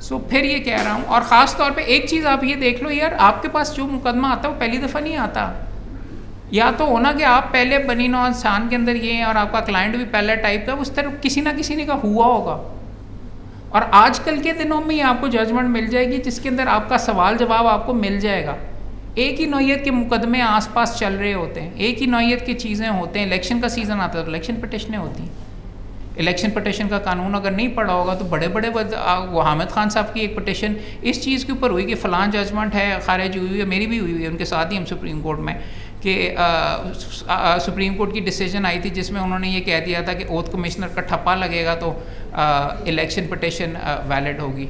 Speaker 1: सो so, फिर ये कह रहा हूँ और ख़ास तौर पे एक चीज़ आप ये देख लो यार आपके पास जो मुकदमा आता है वो पहली दफ़ा नहीं आता। या तो होना कि आप पहले बनी नौ इंसान के अंदर ये हैं और आपका क्लाइंट भी पहले टाइप का उस तरह किसी ना किसी ने का हुआ होगा। और आजकल के दिनों में आपको जजमेंट मिल जाएगी, जिसके अंदर आपका सवाल जवाब आपको मिल जाएगा। एक ही नौीयत के मुकदमे आसपास चल रहे होते हैं, एक ही नौीयत की चीज़ें होते हैं। इलेक्शन का सीज़न आता है तो इलेक्शन पटिशनें होती हैं। इलेक्शन पटिशन का कानून अगर नहीं पड़ा होगा तो बड़े बड़े वो हामिद खान साहब की एक पटिशन इस चीज़ के ऊपर हुई कि फ़लान जजमेंट है, खारिज हुई है, मेरी भी हुई है, उनके साथ ही हम सुप्रीम कोर्ट में कि सुप्रीम कोर्ट की डिसीज़न आई थी, जिसमें उन्होंने ये कह दिया था कि ओथ कमिश्नर का ठप्पा लगेगा तो इलेक्शन पटिशन वैलिड होगी।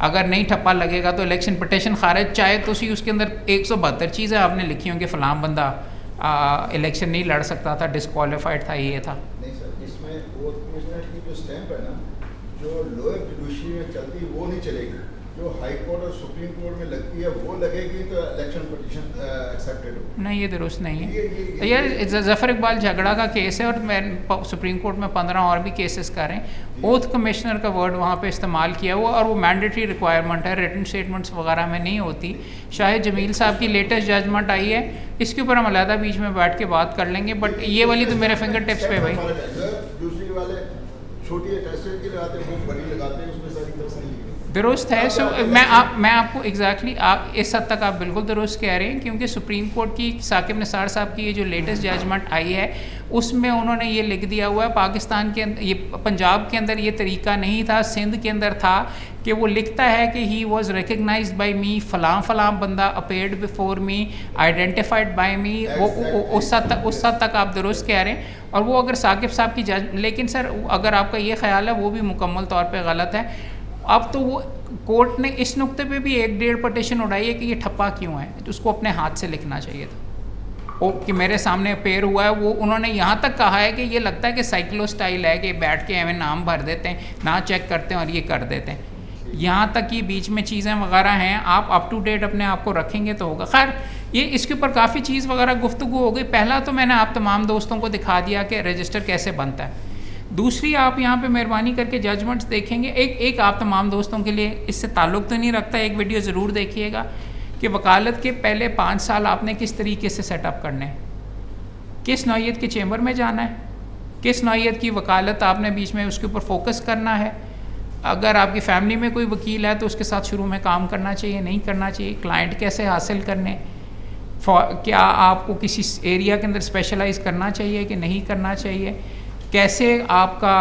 Speaker 1: अगर नहीं ठप्पा लगेगा तो इलेक्शन पटिशन खारिज, चाहे तो उसी उसके अंदर एक सौ बहत्तर चीज़ें आपने लिखी होंगी, फ़लाम बंदा इलेक्शन नहीं लड़ सकता था डिसक्वालीफाइड था, ये था।
Speaker 2: नहीं सर, इसमें वो नहीं चलेगी। जो हाई कोर्ट और सुप्रीम कोर्ट में लगती है वो लगेगी तो इलेक्शन पटिशन एक्सेप्टेड हो
Speaker 1: नहीं ये दुरुस्त नहीं है। ये, यार जफ़र इकबाल झगड़ा का केस है और मैं सुप्रीम कोर्ट में पंद्रह और भी केसेस कर रहे हैं। ओथ कमिश्नर का वर्ड वहाँ पे इस्तेमाल किया हुआ और वो मैंडेटरी रिक्वायरमेंट है रिटर्न स्टेटमेंट्स वगैरह में नहीं होती। शायद जमील साहब की लेटेस्ट जजमेंट आई है इसके ऊपर हम अलहदा बीच में बैठ के बात कर लेंगे बट ये वाली तो मेरे फिंगर टिप्स पे भाई।
Speaker 2: दूसरी वाले छोटी की लगाते हैं वो बड़ी लगाते हैं
Speaker 1: दुरुस्त है सो मैं आप, मैं आपको एग्जैक्टली आप, इस हद तक आप बिल्कुल दुरुस्त कह रहे हैं, क्योंकि सुप्रीम कोर्ट की साकिब निसार साहब की ये जो लेटेस्ट जजमेंट आई है, उसमें उन्होंने ये लिख दिया हुआ है, पाकिस्तान के ये पंजाब के अंदर ये तरीका नहीं था, सिंध के अंदर था, कि वो लिखता है कि he was recognise by me फ़लाँ फ़लाँ बंदा appeared before me identified by me वो उस हद तक, उस हद तक आप दुरुस्त कह रहे हैं, और वो अगर साकिब साहब की जज लेकिन सर, अगर आपका ये ख्याल है, वो भी मुकम्मल तौर पर गलत है अब तो वो कोर्ट ने इस नुक्ते पे भी एक डेढ़ पटिशन उड़ाई है कि ये ठप्पा क्यों है? तो उसको अपने हाथ से लिखना चाहिए था। ओ कि मेरे सामने पेयर हुआ है, वो उन्होंने यहाँ तक कहा है कि ये लगता है कि साइक्लो स्टाइल है, कि बैठ के हमें नाम भर देते हैं, ना चेक करते हैं और ये कर देते हैं। यहाँ तक कि बीच में चीज़ें वगैरह हैं, आप अप टू डेट अपने आप को रखेंगे तो होगा। खैर, ये इसके ऊपर काफ़ी चीज़ वगैरह गुफ्तु हो गई। पहला तो मैंने आप तमाम दोस्तों को दिखा दिया कि रजिस्टर कैसे बनता है। दूसरी आप यहाँ पे मेहरबानी करके जजमेंट्स देखेंगे। एक एक आप तमाम दोस्तों के लिए इससे ताल्लुक़ तो नहीं रखता, एक वीडियो ज़रूर देखिएगा कि वकालत के पहले पाँच साल आपने किस तरीके से सेटअप करने हैं। किस नौीयत के चैम्बर में जाना है, किस नौीयत की वकालत आपने बीच में उसके ऊपर फोकस करना है। अगर आपकी फैमिली में कोई वकील है तो उसके साथ शुरू में काम करना चाहिए, नहीं करना चाहिए क्लाइंट कैसे हासिल करने। क्या आपको किसी एरिया के अंदर स्पेशलाइज करना चाहिए कि नहीं करना चाहिए? कैसे आपका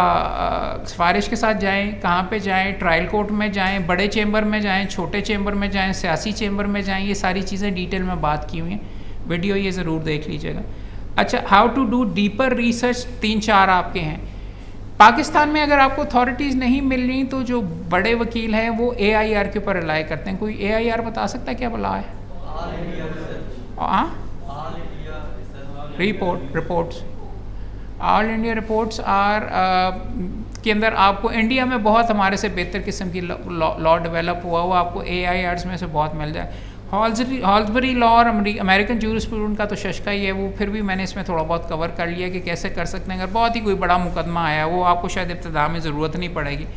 Speaker 1: सिफारिश के साथ जाएँ कहाँ पे जाएँ ट्रायल कोर्ट में जाएँ बड़े चैम्बर में जाएँ छोटे चैम्बर में जाएँ सियासी चैम्बर में जाएँ ये सारी चीज़ें डिटेल में बात की हुई हैं। वीडियो ये ज़रूर देख लीजिएगा। अच्छा how to do deeper research तीन चार आपके हैं। पाकिस्तान में अगर आपको अथॉरिटीज़ नहीं मिल रही तो जो बड़े वकील हैं वो ए आई आर के ऊपर रिलाई करते हैं। कोई ए आई आर बता सकता है क्या बला है? हाँ? Report reports all India reports R के अंदर आपको इंडिया में बहुत हमारे से बेहतर किस्म की लॉ डेवलप हुआ हुआ आपको ए आई आर्ट्स में से बहुत मिल जाए। हॉल्सरी हॉल्सबरी लॉ और अमेरिकन जूरिस्प्रूडेंट का तो शशका ही है, वो फिर भी मैंने इसमें थोड़ा बहुत कवर कर लिया कि कैसे कर सकते हैं। अगर बहुत ही कोई बड़ा मुकदमा आया, वो आपको शायद इब्तदा में ज़रूरत नहीं पड़ेगी।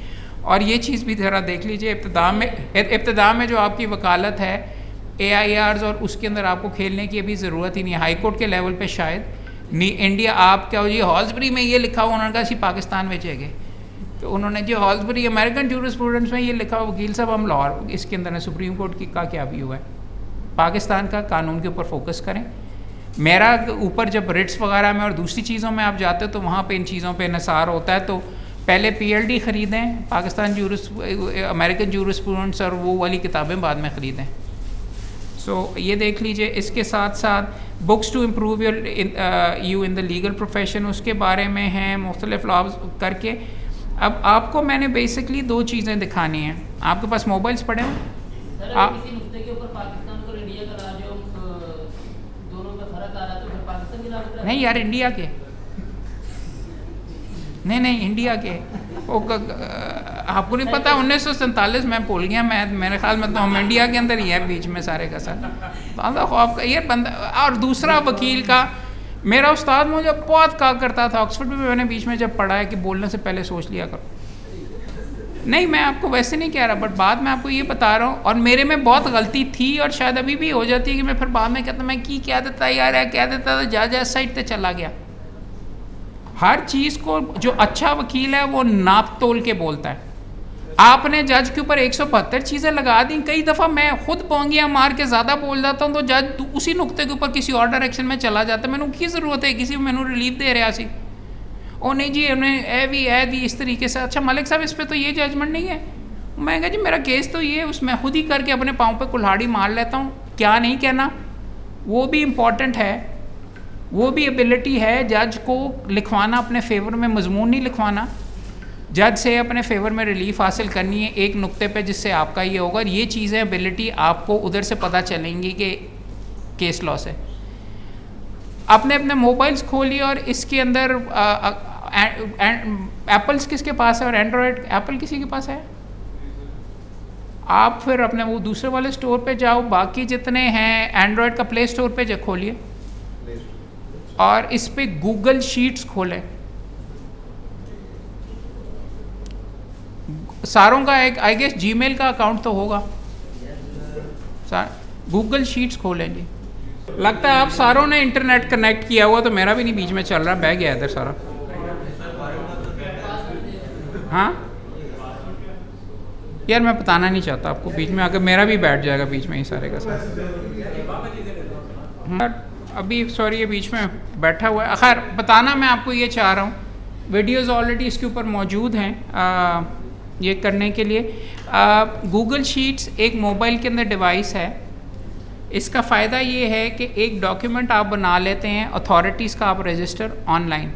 Speaker 1: और ये चीज़ भी ज़रा देख लीजिए, इब्तदा में इब्तदा में जो आपकी वकालत है ए आई आर्स और उसके अंदर आपको खेलने की अभी ज़रूरत ही नहीं है। हाई कोर्ट के लेवल पर शायद नहीं इंडिया, आप क्या हो जी हॉल्सबरी में ये लिखा हुआ उन्होंने कहा सी पाकिस्तान में गए। तो उन्होंने जी हॉल्सबरी अमेरिकन जूर स्टूडेंट्स में ये लिखा हुआ वकील साहब, हम लाहौर इसके अंदर है सुप्रीम कोर्ट की का क्या व्यू है? पाकिस्तान का कानून के ऊपर फोकस करें। मेरा ऊपर जब रिट्स वगैरह में और दूसरी चीज़ों में आप जाते हो तो वहाँ पे इन चीज़ों पे निसार होता है तो पहले पीएलडी ख़रीदें, पाकिस्तान जूरस अमेरिकन जूरस्प्रूडेंट्स और वो वाली किताबें बाद में ख़रीदें। सो so, ये देख लीजिए इसके साथ साथ books to improve your you in the legal profession उसके बारे में हैं मुख्तलिफ़ लॉज करके। अब आपको मैंने बेसिकली दो चीज़ें दिखानी हैं। आपके पास मोबाइल्स पड़े हैं? आप नहीं यार इंडिया के। नहीं नहीं इंडिया के। वो आपको नहीं पता उन्नीस सौ सैंतालीस में भूल गया मैं मेरे ख्याल में तो हम इंडिया के अंदर ही है बीच में सारे का सारा। तो खौफ का ये बंदा और दूसरा वकील का मेरा उस्ताद मुझे बहुत कहा करता था ऑक्सफोर्ड में मैंने बीच में जब पढ़ा है कि बोलने से पहले सोच लिया करो। नहीं मैं आपको वैसे नहीं कह रहा बट बाद में आपको ये बता रहा हूँ और मेरे में बहुत गलती थी और शायद अभी भी हो जाती है कि मैं फिर बाद में कहता मैं की क्या देता यार है क्या देता था जा जा साइड पे चला गया। हर चीज़ को जो अच्छा वकील है वो नाप तोल के बोलता है। आपने जज के ऊपर एक सौ बहत्तर चीज़ें लगा दी, कई दफ़ा मैं खुद पोंगियाँ मार के ज़्यादा बोल जाता हूँ तो जज उसी नुकते के ऊपर किसी और डायरेक्शन में चला जाता है। मैंने की ज़रूरत है, किसी मैंने रिलीफ दे रहा सी ओ नहीं जी, उन्हें ए भी ए दी इस तरीके से। अच्छा मलिक साहब, इस पर तो ये जजमेंट नहीं है। मैं कहा जी, मेरा केस तो ये उसमें खुद ही करके अपने पाँव पे कुल्हाड़ी मार लेता हूँ। क्या नहीं कहना? वो भी इंपॉर्टेंट है। वो भी एबिलिटी है जज को लिखवाना, अपने फेवर में मजमून नहीं लिखवाना। जज से अपने फेवर में रिलीफ हासिल करनी है एक नुक्ते पे जिससे आपका ये होगा। ये चीज़ें एबिलिटी आपको उधर से पता चलेंगी कि केस लॉस है आपने अपने मोबाइल्स खोली और इसके अंदर एप्पल्स किसके पास है और एंड्रॉयड एप्पल किसी के पास है? आप फिर अपने वो दूसरे वाले स्टोर पे जाओ बाकी जितने हैं एंड्रॉयड का प्ले स्टोर पे खोलिए। और इस पर गूगल शीट्स खोलें। सारों का एक आई गेस जीमेल का अकाउंट तो होगा। गूगल शीट्स खोलें जी। लगता है आप सारों ने इंटरनेट कनेक्ट किया हुआ तो मेरा भी नहीं बीच में चल रहा बह गया इधर सारा। हाँ? यार मैं बताना नहीं चाहता आपको बीच में अगर मेरा भी बैठ जाएगा बीच में ही सारे का सारा। हाँ, अभी सॉरी ये बीच में बैठा हुआ है। खैर बताना मैं आपको ये चाह रहा हूँ। वीडियोज़ ऑलरेडी इसके ऊपर मौजूद हैं। ये करने के लिए। गूगल शीट्स एक मोबाइल के अंदर डिवाइस है। इसका फ़ायदा ये है कि एक डॉक्यूमेंट आप बना लेते हैं अथॉरिटीज़ का आप रजिस्टर ऑनलाइन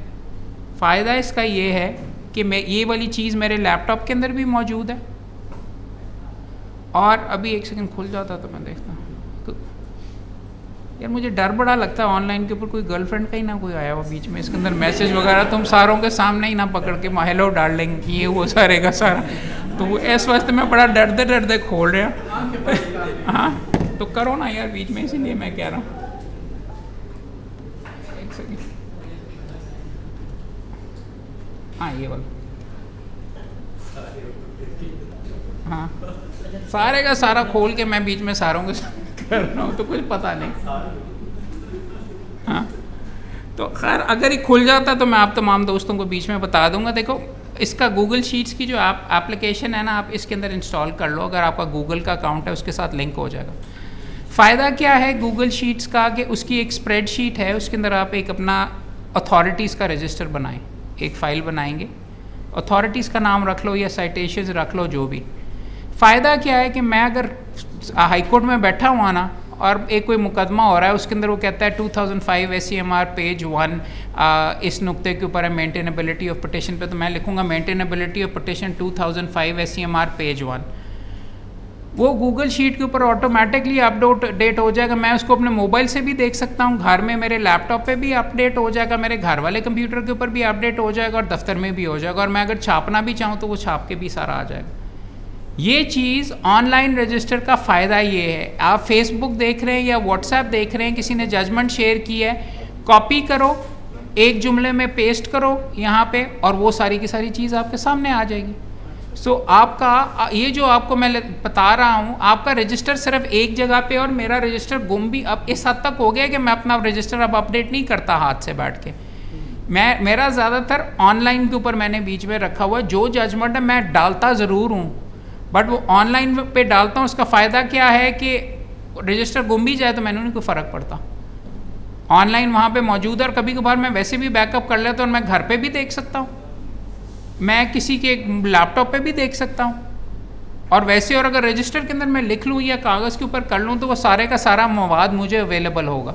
Speaker 1: फ़ायदा इसका ये है कि मैं, ये वाली चीज़ मेरे लैपटॉप के अंदर भी मौजूद है। और अभी एक सेकंड खुल जाता तो मैं देखता। हूँ यार मुझे डर बड़ा लगता है ऑनलाइन के ऊपर कोई गर्लफ्रेंड का ही ना कोई आया हुआ बीच में, इसके अंदर मैसेज वगैरह तुम सारों के सामने ही ना पकड़ के हेलो डार्लिंग ये, वो, सारे का सारा। तो इस वास्ते मैं बड़ा डरते डरते खोल रहा। हाँ तो करो ना यार बीच में, इसीलिए मैं कह रहा हूँ। हाँ ये वाला। हाँ सारे का सारा खोल के मैं बीच में सारों के कर रहा हूँ तो कुछ पता नहीं। हाँ। तो खैर, अगर ये खुल जाता तो मैं आप तमाम दोस्तों को बीच में बता दूँगा। देखो, इसका गूगल शीट्स की जो आप एप्लीकेशन है ना, आप इसके अंदर इंस्टॉल कर लो। अगर आपका गूगल का अकाउंट है, उसके साथ लिंक हो जाएगा। फ़ायदा क्या है गूगल शीट्स का कि उसकी एक स्प्रेडशीट है, उसके अंदर आप एक अपना अथॉरिटीज़ का रजिस्टर बनाएँ। एक फ़ाइल बनाएँगे। अथॉरिटीज़ का नाम रख लो या साइटेशन रख लो, जो भी। फ़ायदा क्या है कि मैं अगर हाई कोर्ट में बैठा हुआ ना, और एक कोई मुकदमा हो रहा है, उसके अंदर वो कहता है 2005 एस पेज वन इस नुक्ते के ऊपर है मेंटेनेबिलिटी ऑफ़ पटिशन पे तो मैं लिखूँगा maintainability of petition 2005 S page one वो गूगल शीट के ऊपर ऑटोमेटिकली अपडेट हो जाएगा, मैं उसको अपने मोबाइल से भी देख सकता हूँ, घर में मेरे लैपटॉप पे भी अपडेट हो जाएगा, मेरे घर वाले कंप्यूटर के ऊपर भी अपडेट हो जाएगा, और दफ्तर में भी हो जाएगा, और मैं अगर छापना भी चाहूँ तो वो छाप के भी सारा आ जाएगा। ये चीज़ ऑनलाइन रजिस्टर का फ़ायदा ये है। आप फेसबुक देख रहे हैं या व्हाट्सएप देख रहे हैं किसी ने जजमेंट शेयर की है कॉपी करो एक जुमले में पेस्ट करो यहाँ पे और वो सारी की सारी चीज़ आपके सामने आ जाएगी। सो so, आपका ये जो आपको मैं बता रहा हूँ आपका रजिस्टर सिर्फ़ एक जगह पे और मेरा रजिस्टर गुम भी अब इस हद तक हो गया कि मैं अपना रजिस्टर अब अपडेट नहीं करता हाथ से बैठ के। मैं मेरा ज़्यादातर ऑनलाइन के ऊपर मैंने बीच में रखा हुआ जो जजमेंट है मैं डालता ज़रूर हूँ। बट वो ऑनलाइन पे डालता हूँ, उसका फ़ायदा क्या है कि रजिस्टर गुम भी जाए तो मैंने कोई फ़र्क पड़ता। ऑनलाइन वहाँ पे मौजूद है और कभी कभार मैं वैसे भी बैकअप कर लेता हूँ और मैं घर पे भी देख सकता हूँ। मैं किसी के लैपटॉप पे भी देख सकता हूँ। और वैसे और अगर रजिस्टर के अंदर मैं लिख लूँ या कागज़ के ऊपर कर लूँ तो वो सारे का सारा मवाद मुझे अवेलेबल होगा।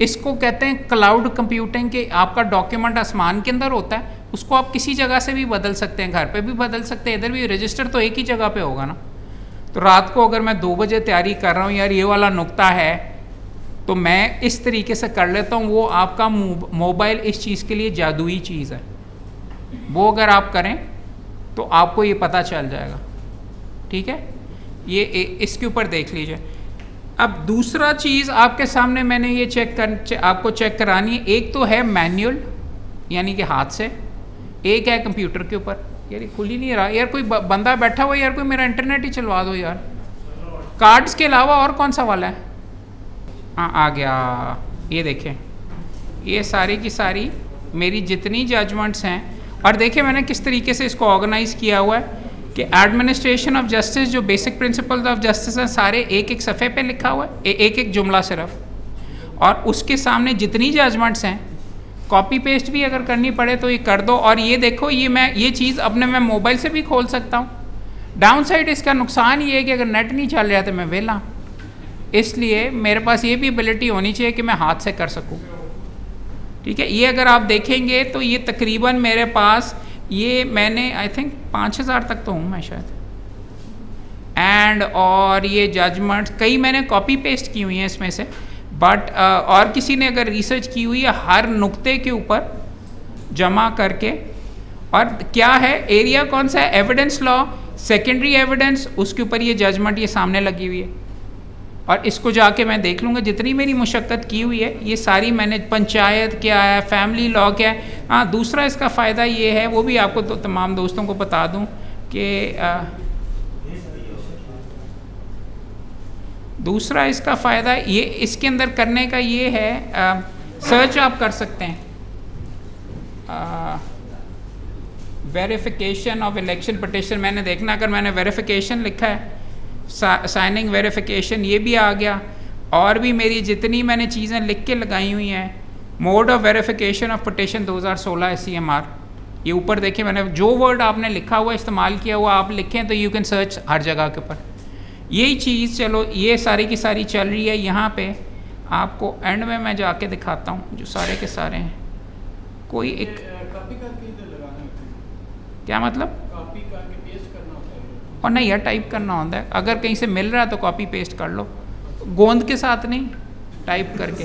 Speaker 1: इसको कहते हैं क्लाउड कंप्यूटिंग के आपका डॉक्यूमेंट आसमान के अंदर होता है। उसको आप किसी जगह से भी बदल सकते हैं, घर पे भी बदल सकते हैं, इधर भी रजिस्टर तो एक ही जगह पे होगा ना। तो रात को अगर मैं दो बजे तैयारी कर रहा हूँ, यार ये वाला नुकता है तो मैं इस तरीके से कर लेता हूँ, वो आपका मोबाइल इस चीज़ के लिए जादुई चीज़ है। वो अगर आप करें तो आपको ये पता चल जाएगा। ठीक है? ये इसके ऊपर देख लीजिए। अब दूसरा चीज़ आपके सामने मैंने ये चेक कर, आपको चेक करानी है, एक तो है मैनुअल यानी कि हाथ से। एक है कंप्यूटर के ऊपर। यार, ये खुल ही नहीं रहा यार, कोई बंदा बैठा हुआ यार, कोई मेरा इंटरनेट ही चलवा दो यार। कार्ड्स के अलावा और कौन सा वाला है? हाँ आ गया। ये देखें। ये सारी की सारी मेरी जितनी जजमेंट्स हैं, और देखिए मैंने किस तरीके से इसको ऑर्गेनाइज किया हुआ है कि एडमिनिस्ट्रेशन ऑफ़ जस्टिस जो बेसिक प्रिंसिपल ऑफ़ जस्टिस हैं, सारे एक एक सफ़े पे लिखा हुआ है। एक एक जुमला सिर्फ़। और उसके सामने जितनी जजमेंट्स हैं कॉपी पेस्ट भी अगर करनी पड़े तो ये कर दो। और ये देखो, ये मैं, ये चीज़ अपने मैं मोबाइल से भी खोल सकता हूँ। डाउन साइड इसका नुकसान ये है कि अगर नेट नहीं चल रहा तो मैं वेला। इसलिए मेरे पास ये भी एबिलिटी होनी चाहिए कि मैं हाथ से कर सकूँ। ठीक है, ये अगर आप देखेंगे तो ये तकरीबन मेरे पास, ये मैंने आई थिंक पाँच हज़ार तक तो हूँ मैं शायद। एंड और ये जजमेंट कई मैंने कॉपी पेस्ट की हुई हैं इसमें से। बट uh, और किसी ने अगर रिसर्च की हुई है हर नुक्ते के ऊपर जमा करके और क्या है? एरिया कौन सा है? एविडेंस लॉ सेकेंडरी एविडेंस उसके ऊपर ये जजमेंट ये सामने लगी हुई है। और इसको जाके मैं देख लूँगा जितनी मेरी मुशक्क़त की हुई है ये सारी मैंने पंचायत क्या है फैमिली लॉ क्या है हाँ दूसरा इसका फ़ायदा ये है वो भी आपको तो तमाम दोस्तों को बता दूँ कि दूसरा इसका फ़ायदा ये इसके अंदर करने का ये है आ, सर्च आप कर सकते हैं। वेरिफिकेशन ऑफ़ इलेक्शन पटिशन मैंने देखना अगर मैंने वेरिफिकेशन लिखा है साइनिंग वेरिफिकेशन ये भी आ गया। और भी मेरी जितनी मैंने चीज़ें लिख के लगाई हुई हैं mode of verification of petition 2016 S C M R ये ऊपर देखिए मैंने जो वर्ड आपने लिखा हुआ इस्तेमाल किया हुआ आप लिखें तो यू कैन सर्च हर जगह के ऊपर। यही चीज़ चलो ये सारी की सारी चल रही है यहाँ पे। आपको एंड में मैं जाके दिखाता हूँ जो सारे के सारे हैं। कोई एक क्या मतलब? और नहीं यार टाइप करना होता है। अगर कहीं से मिल रहा है तो कॉपी पेस्ट कर लो। गोंद के साथ नहीं टाइप करके।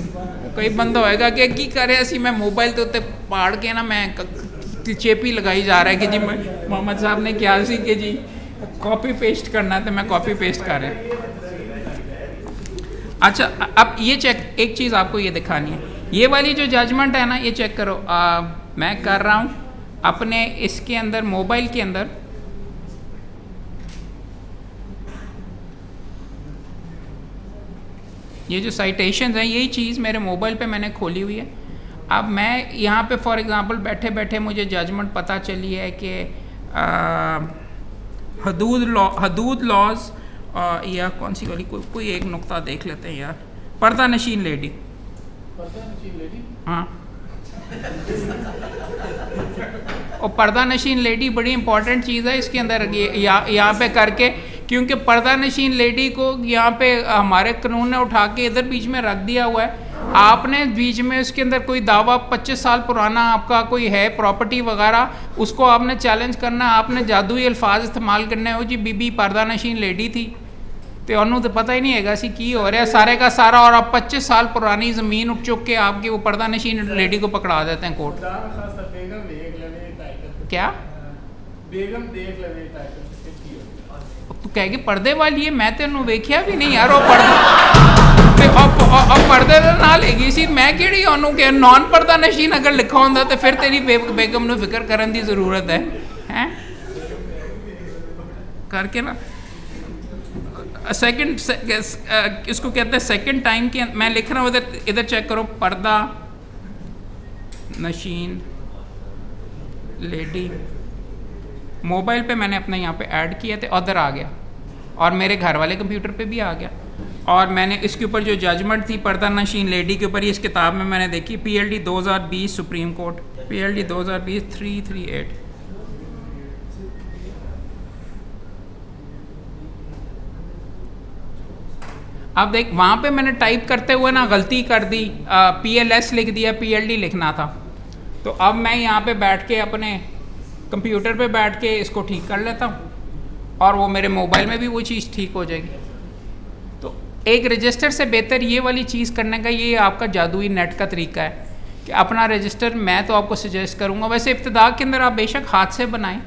Speaker 1: कई बंदा होएगा कि की करे ऐसी मैं मोबाइल तो उत्ते पाड़ के ना मैं चेपी लगाई जा रहा है कि जी मोहम्मद साहब ने क्या सी कि जी? कॉपी पेस्ट करना है तो मैं कॉपी पेस्ट कर रहा अच्छा अब ये चेक एक चीज़ आपको ये दिखानी है। ये वाली जो जजमेंट है ना ये चेक करो। आ, मैं कर रहा हूँ। अपने इसके अंदर मोबाइल के अंदर। ये जो साइटेशन हैं यही चीज़ मेरे मोबाइल पे मैंने खोली हुई है। अब मैं यहाँ पे फॉर एग्ज़ाम्पल बैठे बैठे मुझे जजमेंट पता चली है कि हदूद लॉ हदूद लॉज या कौन सी वाली कोई कोई एक नुकता देख लेते हैं यार। पर्दा नशीन लेडी हाँ। और पर्दा नशीन लेडी बड़ी इंपॉर्टेंट चीज़ है इसके अंदर यहाँ यहाँ पे करके क्योंकि पर्दा नशीन लेडी को यहाँ पे हमारे कानून ने उठा के इधर बीच में रख दिया हुआ है। आपने बीच में उसके अंदर कोई दावा 25 साल पुराना आपका कोई है प्रॉपर्टी वगैरह उसको आपने चैलेंज करना आपने जादुई अल्फाज इस्तेमाल करने हो जी बीबी पर्दा नशीन लेडी थी तो ਉਹਨੂੰ तो पता ही नहीं है सी की हो रहा है सारे का सारा और अब 25 साल पुरानी ज़मीन उठ चुक के आपकी वो पर्दा नशीन लेडी को पकड़ा देते हैं कोर्ट क्या बेगम देख ले ਤੂੰ ਕਹਿ ਕੇ ਪਰਦੇ ਵਾਲੀ ਹੈ ਮੈਂ ਤੈਨੂੰ ਵੇਖਿਆ ਵੀ ਨਹੀਂ ਯਾਰ ਉਹ ਪਰਦੇ ਤੇ ਉਹ ਪਰਦੇ ਦੇ ਨਾਲ ਹੈਗੀ ਸੀ ਮੈਂ ਕਿਹੜੀ ਉਹਨੂੰ ਕਿ ਨਾਨ ਪਰਦਾ ਨਸ਼ੀਨ ਅਗਰ ਲਿਖਾ ਹੁੰਦਾ ਤੇ ਫਿਰ ਤੇਰੀ ਬੇਗਮ ਨੂੰ ਫਿਕਰ ਕਰਨ ਦੀ ਜ਼ਰੂਰਤ ਹੈ ਹੈ करके ना सेकंड इसको कहते हैं सेकंड टाइम के मैं लिख रहा हूँ इधर इधर चेक करो पर्दा नशीन लेडी मोबाइल पे मैंने अपना यहाँ पे ऐड किया थे उधर आ गया और मेरे घर वाले कंप्यूटर पे भी आ गया। और मैंने इसके ऊपर जो जजमेंट थी पर्दा नशीन लेडी के ऊपर, इस किताब में मैंने देखी पी एल डी दो हज़ार बीस supreme court P L D दो हज़ार बीस थ्री थ्री एट अब देख, वहाँ पे मैंने टाइप करते हुए ना गलती कर दी पी एल एस लिख दिया पी एल डी लिखना था। तो अब मैं यहाँ पे बैठ के अपने कंप्यूटर पे बैठ के इसको ठीक कर लेता हूँ। और वो मेरे मोबाइल में भी वो चीज़ ठीक हो जाएगी। तो एक रजिस्टर से बेहतर ये वाली चीज़ करने का ये आपका जादुई नेट का तरीका है कि अपना रजिस्टर मैं तो आपको सजेस्ट करूँगा। वैसे इब्तदा के अंदर आप बेशक हाथ से बनाएँ।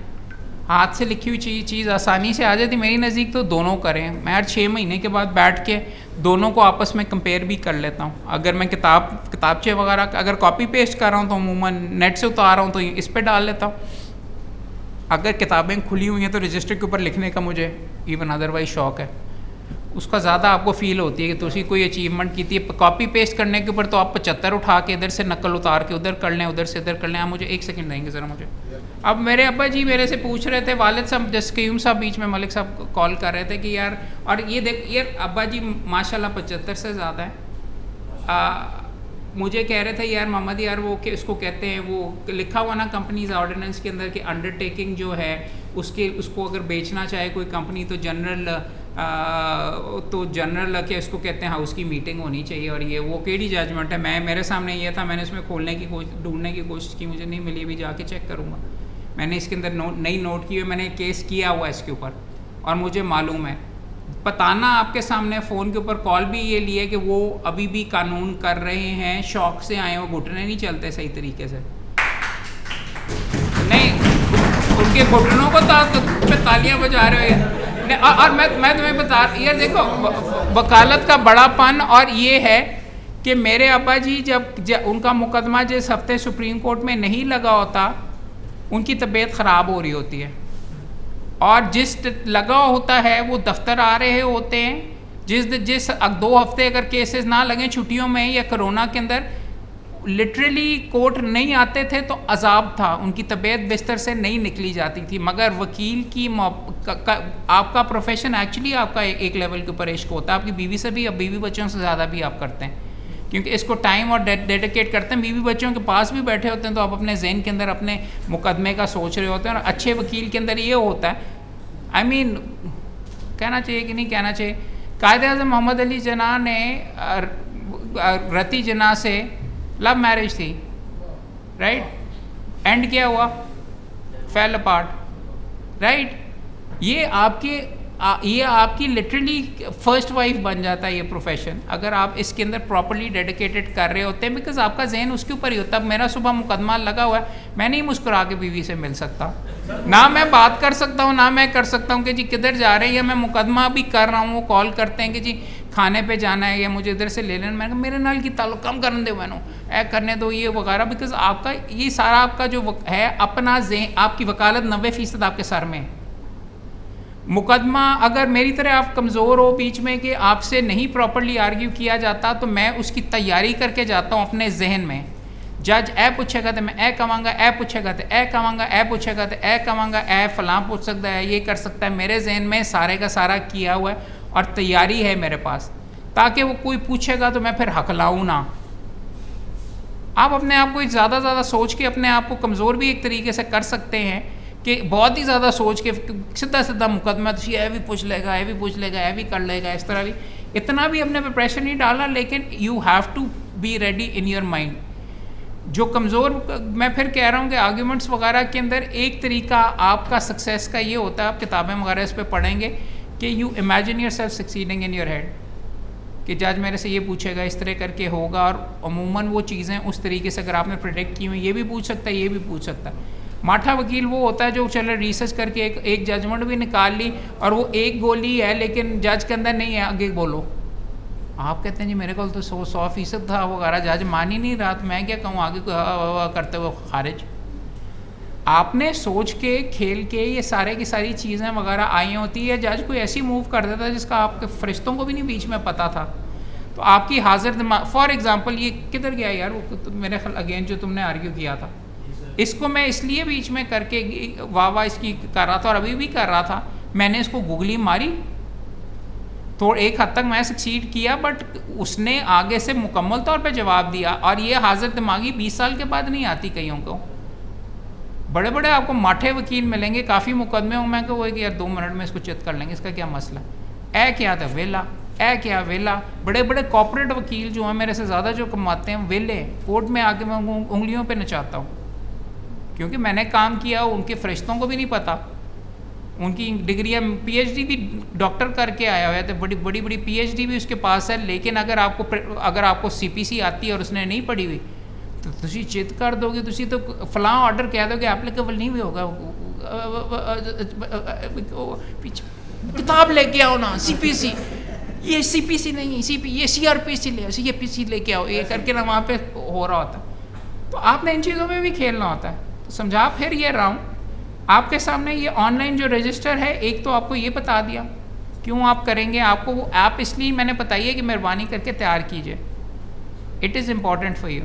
Speaker 1: हाथ से लिखी हुई चीज़ चीज़ आसानी से आ जाती मेरी नज़दीक तो दोनों करें। मैं हर छः महीने के बाद बैठ के दोनों को आपस में कंपेयर भी कर लेता हूँ। अगर मैं किताब, किताबचे वगैरह, अगर कॉपी पेस्ट कर रहा हूँ तो अमूमन नेट से उतार रहा हूँ तो इस पर डाल लेता हूँ। अगर किताबें खुली हुई हैं तो रजिस्टर के ऊपर लिखने का मुझे इवन अदरवाइज़ शौक है। उसका ज़्यादा आपको फील होती है कि तुसी कोई अचीवमेंट की थी कॉपी पेस्ट करने के ऊपर तो आप पचहत्तर उठा के इधर से नकल उतार के उधर कर लें उधर से इधर कर लें। आप मुझे एक सेकंड देंगे ज़रा मुझे। अब मेरे अब्बा जी मेरे से पूछ रहे थे वालिद साहब जसक्यूम साहब बीच में मलिक साहब कॉल कर रहे थे कि यार और ये देख यार अब्बा जी माशाल्लाह पचहत्तर से ज़्यादा है। मुझे कह रहे थे, यार, मोहम्मद, यार, वो कि उसको कहते हैं, वो लिखा हुआ ना कंपनीज़ ऑर्डिनेंस के अंदर कि अंडरटेकिंग जो है, उसके, उसको अगर बेचना चाहे कोई कंपनी तो जनरल तो जनरल के उसको कहते हैं हाउस की मीटिंग होनी चाहिए और ये, वो केडी जजमेंट है? मैं, मेरे सामने ये था, मैंने उसमें खोलने की कोशिश ढूँढने की कोशिश की, मुझे नहीं मिली, अभी जाके चेक करूँगा। मैंने इसके अंदर नोट नई नोट की मैंने केस किया हुआ इसके ऊपर और मुझे मालूम है। बताना आपके सामने फ़ोन के ऊपर कॉल भी ये लिए कि वो अभी भी कानून कर रहे हैं शौक से आए वो घुटने नहीं चलते सही तरीके से। नहीं उनके घुटनों को तो तालियाँ बजा रहे हैं। और, और मैं मैं तुम्हें बता यार देखो वकालत का बड़ापन और ये है कि मेरे अब्बा जी जब, जब उनका मुकदमा जिस हफ़्ते सुप्रीम कोर्ट में नहीं लगा होता उनकी तबीयत ख़राब हो रही होती है। और जिस लगा होता है वो दफ्तर आ रहे होते हैं। जिस जिस दो हफ़्ते अगर केसेस ना लगें छुट्टियों में या कोरोना के अंदर लिटरली कोर्ट नहीं आते थे तो अजाब था। उनकी तबीयत बिस्तर से नहीं निकली जाती थी। मगर वकील की का, का, आपका प्रोफेशन एक्चुअली आपका एक, एक लेवल के ऊपर इश्क होता है। आपकी बीवी से भी अब बीवी बच्चों से ज़्यादा भी आप करते हैं। क्योंकि इसको टाइम और डेडिकेट करते हैं। बीवी बच्चों के पास भी बैठे होते हैं तो आप अपने जहन के अंदर अपने मुकदमे का सोच रहे होते हैं और अच्छे वकील के अंदर ये होता है। आई I मीन mean, कहना चाहिए कि नहीं कहना चाहिए। कायद अजम मोहम्मद अली जना ने रती जना से लव मैरिज थी राइट एंड क्या हुआ फेल पार्ट राइट ये आपके आ, ये आपकी लिटरली फ़र्स्ट वाइफ बन जाता है ये प्रोफेशन अगर आप इसके अंदर प्रॉपरली डेडिकेटेड कर रहे होते हैं बिकॉज़ आपका जहन उसके ऊपर ही होता। है मेरा सुबह मुकदमा लगा हुआ है मैं नहीं मुस्कुरा के बीवी से मिल सकता। ना मैं बात कर सकता हूँ ना मैं कर सकता हूँ कि जी किधर जा रहे हैं या मैं मुकदमा भी कर रहा हूँ वो कॉल करते हैं कि जी खाने पे जाना है या मुझे इधर से ले लेना मैंने मेरे नाल की ताल्लुक कम करने दो मैंने ए करने दो ये वगैरह। बिकॉज़ आपका ये सारा आपका जो है अपना जहन आपकी वकालत नब्बे फ़ीसद आपके सर में है। मुकदमा, अगर मेरी तरह आप कमज़ोर हो बीच में कि आपसे नहीं प्रॉपरली आर्ग्यू किया जाता तो मैं उसकी तैयारी करके जाता हूँ अपने जहन में। जज ए पूछेगा तो मैं ए कवांगा ए पूछेगा तो ए कवांगा ए पूछेगा तो ए कवांगा ए फलां पूछ सकता है, ये कर सकता है। मेरे जहन में सारे का सारा किया हुआ है और तैयारी है मेरे पास। ताकि वो कोई पूछेगा तो मैं फिर हकलाऊँ ना। आप अपने आप को ज़्यादा ज़्यादा सोच के अपने आप को कमज़ोर भी एक तरीके से कर सकते हैं। कि बहुत ही ज़्यादा सोच के सीधा सीधा मुकदमा तो ये भी पूछ लेगा, ये भी पूछ लेगा, ये भी कर लेगा, इस तरह भी। इतना भी अपने पे प्रेशर नहीं डाला, लेकिन you have to be ready in your mind जो कमज़ोर, मैं फिर कह रहा हूँ कि आर्ग्यूमेंट्स वगैरह के अंदर एक तरीका आपका सक्सेस का ये होता है, आप किताबें वगैरह इस पर पढ़ेंगे कि you imagine yourself succeeding in your head कि जज मेरे से ये पूछेगा, इस तरह करके होगा, और अमूमन वो चीज़ें उस तरीके से अगर आपने प्रोडिक्ट की हुई, ये भी पूछ सकता है, ये भी पूछ सकता है। माठा वकील वो होता है जो चले रिसर्च करके एक एक जजमेंट भी निकाल ली और वो एक गोली है, लेकिन जज के अंदर नहीं है, आगे बोलो। आप कहते हैं, जी, मेरे को तो सौ सौ फ़ीसद था वगैरह जज, मान ही नहीं रहा मैं क्या कहूँ, आगे करते हुए खारिज? आपने सोच के, खेल के, ये सारे की सारी चीज़ें वगैरह आई होती है जज कोई ऐसी मूव कर देता जिसका आपके फरिश्तों को भी नहीं बीच में पता था। तो आपकी हाजिर फॉर एग्ज़ाम्पल ये किधर गया यार, वो तो मेरे ख्याल अगेन जो तुमने आर्ग्यू किया था। इसको मैं इसलिए बीच में करके वाह वाह इसकी कर रहा था और अभी भी कर रहा था। मैंने इसको गुगली मारी। तो एक हद तक मैं सक्सीड किया बट उसने आगे से मुकम्मल तौर पे जवाब दिया और ये हाजिर दिमागी 20 साल के बाद नहीं आती कईयों को। बड़े बड़े आपको माठे वकील मिलेंगे, काफ़ी मुकदमे हों, मैं वो कि यार दो मिनट में इसको चित कर लेंगे, इसका क्या मसला? ए क्या था वेला ए क्या वेला? बड़े बड़े कॉपोरेट वकील जो हैं मेरे से ज़्यादा जो कमाते हैं, वेले, कोर्ट में आके मैं उंगलियों पर नचाता हूँ। क्योंकि मैंने काम किया उनके फरिश्तों को भी नहीं पता। उनकी डिग्री डिग्रियाँ पीएचडी भी डॉक्टर करके आया हुआ है तो बड़ी बड़ी बड़ी पीएचडी भी उसके पास है लेकिन अगर आपको अगर आपको सीपीसी आती है और उसने नहीं पढ़ी हुई तो तुम चित कर दोगे तुम तो फलां ऑर्डर कह दोगे एप्लीकेबल नहीं भी होगा किताब लेके आओ ना सीपीसी ये सीपीसी नहीं सीपी ये सीआरपीसी ले सीपीसी लेके आओ ये करके ना वहाँ पे हो रहा होता। है तो आपने इन चीज़ों में भी खेलना होता है। समझा, फिर ये रहा हूँ। आपके सामने ये ऑनलाइन जो रजिस्टर है, एक तो आपको ये बता दिया, क्यों आप करेंगे? आपको वो ऐप इसलिए मैंने बताई है कि मेहरबानी करके तैयार कीजिए। It is important for you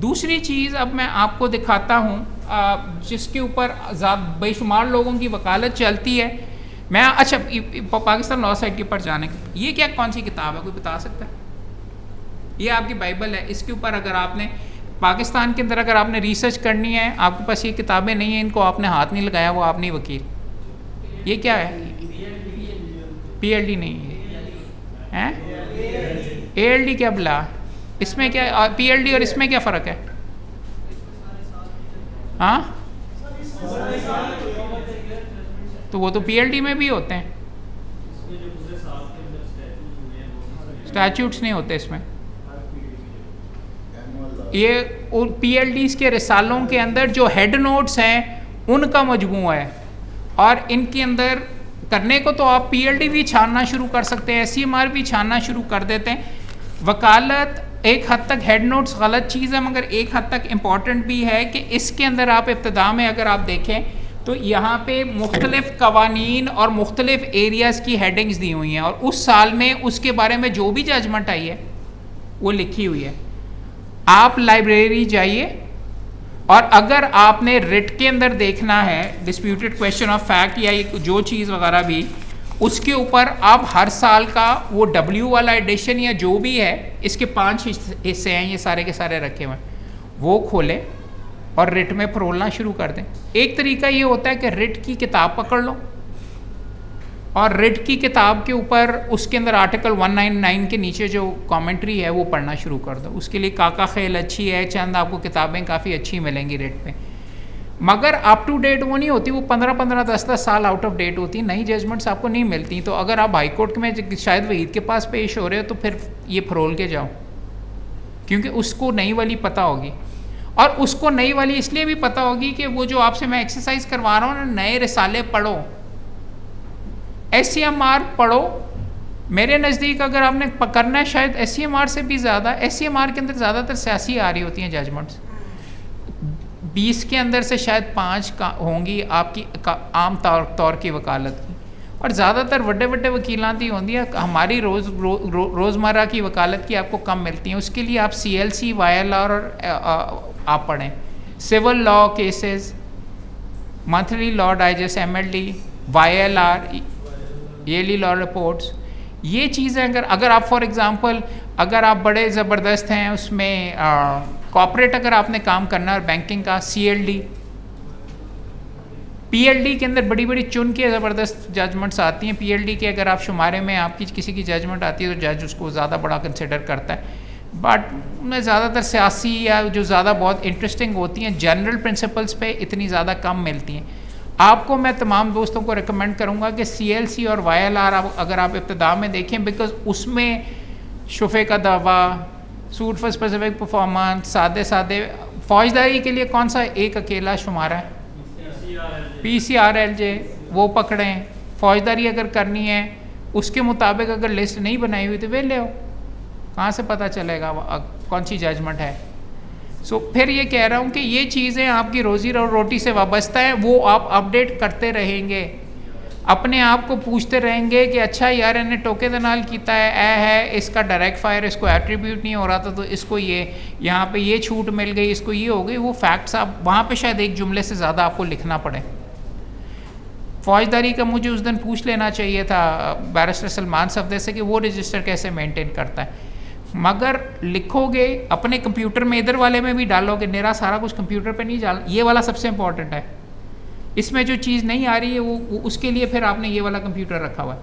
Speaker 1: दूसरी चीज़ अब मैं आपको दिखाता हूँ जिसके ऊपर बेशुमार लोगों की वकालत चलती है। मैं अच्छा पाकिस्तान लॉ साइट पर जाने के, ये क्या, कौन सी किताब है? कोई बता सकता है? ये आपकी बाइबल है, इसके ऊपर अगर आपने पाकिस्तान के अंदर अगर आपने रिसर्च करनी है, आपके पास ये किताबें नहीं हैं, इनको आपने हाथ नहीं लगाया, वो आप नहीं वकील। ये क्या है? पीएलडी नहीं है। ए एल डी क्या बुला? इसमें क्या पीएलडी और इसमें क्या फ़र्क है? हाँ? तो वो तो पीएलडी में भी होते हैं। स्टैचूट्स नहीं होते इसमें। ये उन पी के रिसालों के अंदर जो हेड नोट्स हैं, उनका मजमू है। और इनके अंदर करने को तो आप पीएलडी भी छानना शुरू कर सकते हैं एस भी छानना शुरू कर देते हैं। वकालत एक हद तक हेड नोट्स गलत चीज़ है, मगर एक हद तक इंपॉर्टेंट भी है कि इसके अंदर आप इब्तदा में अगर आप देखें तो यहाँ पे मुख्तलिफ़ कवानीन और मुख्तलिफ़ एरियाज़ की हेडिंग्स दी हुई हैं। और उस साल में उसके बारे में जो भी जजमेंट आई है, वो लिखी हुई है। आप लाइब्रेरी जाइए और अगर आपने रिट के अंदर देखना है डिस्प्यूटेड क्वेश्चन ऑफ़ फैक्ट या जो चीज़ वगैरह भी, उसके ऊपर आप हर साल का वो डब्ल्यू वाला एडिशन या जो भी है, इसके पाँच हिस्से हैं, ये सारे के सारे रखे हुए वो खोलें और रिट में फरोलना शुरू कर दें। एक तरीका ये होता है कि रिट की किताब पकड़ लो। और रिट की किताब के ऊपर उसके अंदर आर्टिकल 199 के नीचे जो कमेंट्री है, वो पढ़ना शुरू कर दो। उसके लिए काका खेल अच्छी है, चंद आपको किताबें काफ़ी अच्छी मिलेंगी रेट पे। मगर अप टू डेट वो नहीं होती, वो पंद्रह पंद्रह दस दस साल आउट ऑफ़ डेट होती, नई जजमेंट्स आपको नहीं मिलती। तो अगर आप हाई कोर्ट में शायद वहीद के पास पेश हो रहे हो तो फिर ये फरोल के जाओ। क्योंकि उसको नई वाली पता होगी। और उसको नई वाली इसलिए भी पता होगी कि वो जो आपसे मैं एक्सरसाइज करवा रहा हूँ ना, नए रिसाले पढ़ो। एस पढ़ो। मेरे नज़दीक अगर आपने करना है शायद एस से भी ज़्यादा एस के अंदर ज़्यादातर सियासी आ रही होती हैं जजमेंट्स बीस के अंदर से शायद पाँच का होंगी आपकी का, आम तौर तौर की वकालत। की और ज़्यादातर बड़े बड़े वकीलात ही होती है हमारी रोज़ रो, रो, रोज़मर्रा की वकालत की आपको कम मिलती हैं। उसके लिए आप C L C Y L R और आप पढ़ें। Civil law cases monthly law digest M L D Y L R yearly law reports ये चीज़ें अगर अगर आप फॉर एग्ज़ाम्पल अगर आप बड़े ज़बरदस्त हैं, उसमें कॉपरेट अगर आपने काम करना है बैंकिंग का C L D P L D के अंदर बड़ी बड़ी चुन के ज़बरदस्त जजमेंट्स आती हैं। पी एल डी के अगर आप शुमारे में आपकी किसी की जजमेंट आती है तो जज उसको ज़्यादा बड़ा कंसिडर करता है। बट उनमें ज़्यादातर सियासी या जो ज़्यादा बहुत इंटरेस्टिंग होती हैं जनरल प्रिंसिपल्स पे इतनी ज़्यादा कम मिलती हैं। आपको मैं तमाम दोस्तों को रिकमेंड करूँगा कि सीएलसी और वाई अगर आप इब्तदा में देखें बिकॉज़ उसमें शुफे का दावा, सूट फॉर स्पेसिफिक परफॉर्मेंस सादे सादे, फौजदारी के लिए कौन सा एक अकेला शुमारा है? P C R L J वो पकड़ें। फौजदारी अगर करनी है, उसके मुताबिक अगर लिस्ट नहीं बनाई हुई तो वे ले कहाँ से पता चलेगा कौन सी जजमेंट है? सो so, फिर ये कह रहा हूँ कि ये चीज़ें आपकी रोज़ी और रोटी से वाबस्ता है वो आप अपडेट करते रहेंगे। अपने आप को पूछते रहेंगे कि अच्छा यार इन्हें टोके दनाल किया है ए है इसका डायरेक्ट फायर इसको एट्रीब्यूट नहीं हो रहा था तो इसको ये यहाँ पे ये छूट मिल गई इसको ये हो गई वो फैक्ट्स आप वहाँ पे शायद एक जुमले से ज़्यादा आपको लिखना पड़े। फौजदारी का मुझे उस दिन पूछ लेना चाहिए था बैरिस्टर सलमान सफदे से कि वो रजिस्टर कैसे मेनटेन करता है। मगर लिखोगे अपने कंप्यूटर में इधर वाले में भी डालोगे मेरा सारा कुछ कंप्यूटर पे नहीं डाल ये वाला सबसे इंपॉर्टेंट है। इसमें जो चीज़ नहीं आ रही है वो, वो उसके लिए फिर आपने ये वाला कंप्यूटर रखा हुआ है।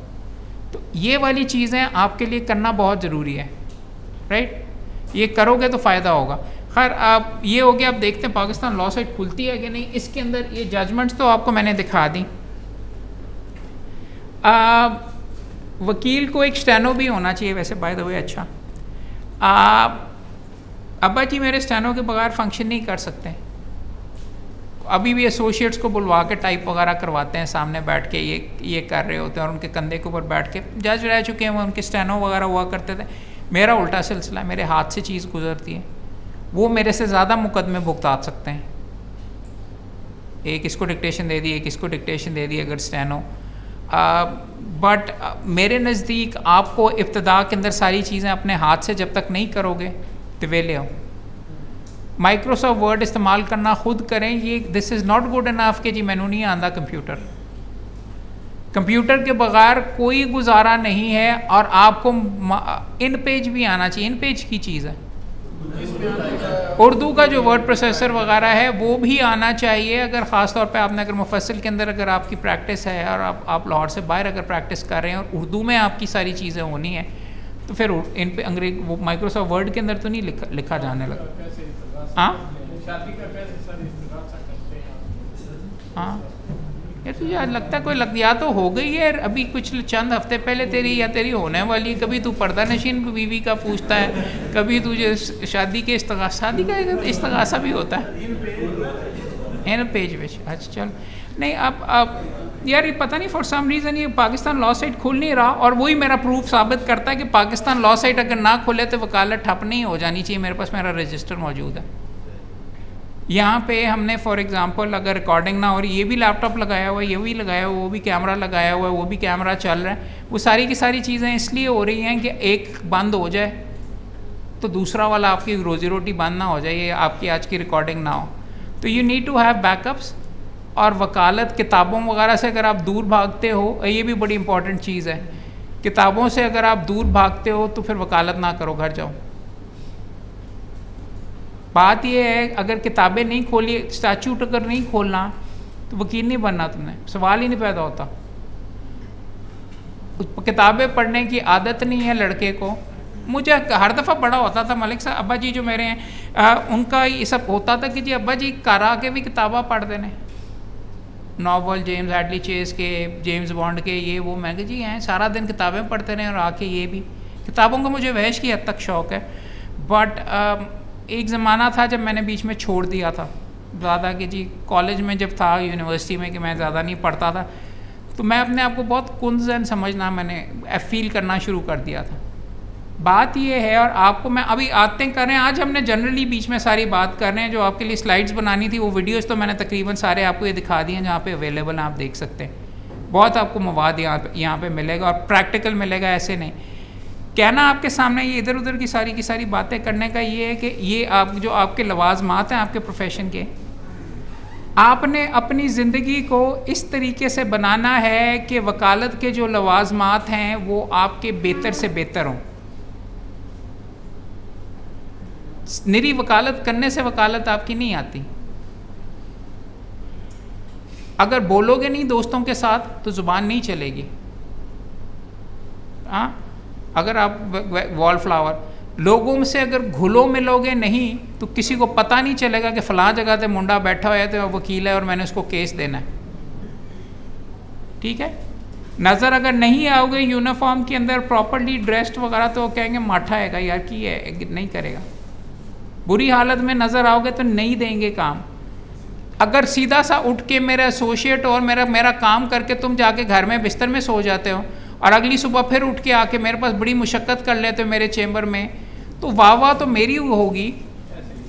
Speaker 1: तो ये वाली चीज़ें आपके लिए करना बहुत ज़रूरी है राइट ये करोगे तो फ़ायदा होगा। खैर आप ये हो गया आप देखते हैं पाकिस्तान लॉ साइट खुलती है कि नहीं। इसके अंदर ये जजमेंट्स तो आपको मैंने दिखा दी। आ, वकील को एक स्टैनो भी होना चाहिए वैसे बाय द वे अच्छा। आ, अब्बा जी मेरे स्टैनो के बगैर फ़ंक्शन नहीं कर सकते। अभी भी एसोसिएट्स को बुलवा के टाइप वगैरह करवाते हैं सामने बैठ के ये ये कर रहे होते हैं और उनके कंधे के ऊपर बैठ के जज रह चुके हैं वो उनके स्टैनो वगैरह हुआ करते थे। मेरा उल्टा सिलसिला मेरे हाथ से चीज़ गुजरती है। वो मेरे से ज़्यादा मुकदमे भुगता सकते हैं। एक इसको डिक्टेशन दे दी एक इसको डिक्टेशन दे दी अगर स्टैनो बट मेरे नज़दीक आपको इब्तदा के अंदर सारी चीज़ें अपने हाथ से जब तक नहीं करोगे तो वे ले आओ। माइक्रोसॉफ्ट वर्ड इस्तेमाल करना खुद करें, ये this is not good enough के जी मैनू नहीं आंदा कंप्यूटर कंप्यूटर के बगैर कोई गुजारा नहीं है, और आपको इन पेज भी आना चाहिए इन पेज की चीज़ है। उर्दू का जो वर्ड प्रोसेसर वगैरह है वो भी आना चाहिए। अगर ख़ास तौर पे आपने अगर मुफसल के अंदर अगर आपकी प्रैक्टिस है और आप आप लाहौर से बाहर अगर प्रैक्टिस कर रहे हैं और उर्दू में आपकी सारी चीज़ें होनी है तो फिर इन पे अंग्रेज़ वो माइक्रोसॉफ्ट वर्ड के अंदर तो नहीं लिखा लिखा जाने लगा। हाँ? हाँ? तो यार लगता है कोई लग, या तो हो गई है, अभी कुछ चंद हफ़्ते पहले तेरी या तेरी होने वाली कभी तू पर्दा नशीन बीवी का पूछता है, कभी तुझे शादी के इस्तगा, शादी का इस्तगासा भी होता है। इन पेज विच अच्छा चल। नहीं, अब अब, यार ये पता नहीं फॉर सम रीज़न ये पाकिस्तान लॉ साइट खुल नहीं रहा, और वही मेरा प्रूफ साबित करता है कि पाकिस्तान लॉ साइट अगर ना खुले तो वकालत ठप नहीं हो जानी चाहिए। मेरे पास मेरा रजिस्टर मौजूद है। यहाँ पे हमने फॉर एग्जांपल अगर रिकॉर्डिंग ना हो रही, ये भी लैपटॉप लगाया हुआ है, ये भी लगाया हुआ वो भी कैमरा लगाया हुआ है, वो भी कैमरा चल रहा है, वो सारी की सारी चीज़ें इसलिए हो रही हैं कि एक बंद हो जाए तो दूसरा वाला आपकी रोज़ी रोटी बंद ना हो जाए, ये आपकी आज की रिकॉर्डिंग ना हो। तो you need to have backups और वकालत, किताबों वगैरह से अगर आप दूर भागते हो, ये भी बड़ी इंपॉर्टेंट चीज़ है, किताबों से अगर आप दूर भागते हो तो फिर वकालत ना करो, घर जाओ। बात यह है अगर किताबें नहीं खोली स्टैचूट अगर नहीं खोलना तो वकील नहीं बनना तुमने। सवाल ही नहीं पैदा होता। किताबें पढ़ने की आदत नहीं है लड़के को। मुझे हर दफ़ा बड़ा होता था मलिक साहब अब्बा जी जो मेरे हैं आ, उनका ये सब होता था कि जी अब्बा जी घर आके भी किताबा पढ़ देने नावल जेम्स एडली चेस के जेम्स बॉन्ड के ये वो मैं जी हैं सारा दिन किताबें पढ़ते रहे और आके ये भी। किताबों का मुझे वहश की हद तक शौक़ है। बट एक ज़माना था जब मैंने बीच में छोड़ दिया था। ज़्यादा कि जी कॉलेज में जब था यूनिवर्सिटी में कि मैं ज़्यादा नहीं पढ़ता था तो मैं अपने आप को बहुत कुंजन समझना मैंने फील करना शुरू कर दिया था। बात ये है और आपको मैं अभी आते कर रहे हैं। आज हमने जनरली बीच में सारी बात कर रहे हैं। जो आपके लिए स्लाइड्स बनानी थी, वो वीडियोस तो मैंने तकरीबन सारे आपको ये दिखा दिए हैं, जहाँ पे अवेलेबल हैं, आप देख सकते हैं। बहुत आपको मवाद यहाँ पे यहाँ पे मिलेगा और प्रैक्टिकल मिलेगा, ऐसे नहीं। कहना आपके सामने, ये इधर उधर की सारी की सारी बातें करने का ये है कि ये आप, जो आपके लवाजमात हैं आपके प्रोफेशन के, आपने अपनी ज़िंदगी को इस तरीके से बनाना है कि वकालत के जो लवाजमात हैं वो आपके बेहतर से बेहतर हों। निरी वकालत करने से वकालत आपकी नहीं आती। अगर बोलोगे नहीं दोस्तों के साथ तो ज़ुबान नहीं चलेगी। हाँ? अगर आप वॉल फ्लावर लोगों में से अगर घुलो मिलोगे नहीं तो किसी को पता नहीं चलेगा कि फ़लाँ जगह पे मुंडा बैठा हुआ है तो वकील है और मैंने उसको केस देना है। ठीक है? नज़र अगर नहीं आओगे यूनिफॉर्म के अंदर प्रॉपरली ड्रेस्ड वगैरह तो कहेंगे, माठा है यार, की है? नहीं करेगा। बुरी हालत में नज़र आओगे तो नहीं देंगे काम। अगर सीधा सा उठ के मेरा एसोशिएट और मेरा मेरा काम करके तुम जाके घर में बिस्तर में सो जाते हो और अगली सुबह फिर उठ के आके मेरे पास बड़ी मुशक्क़त कर लेते मेरे चैम्बर में तो वाह वाह तो मेरी होगी।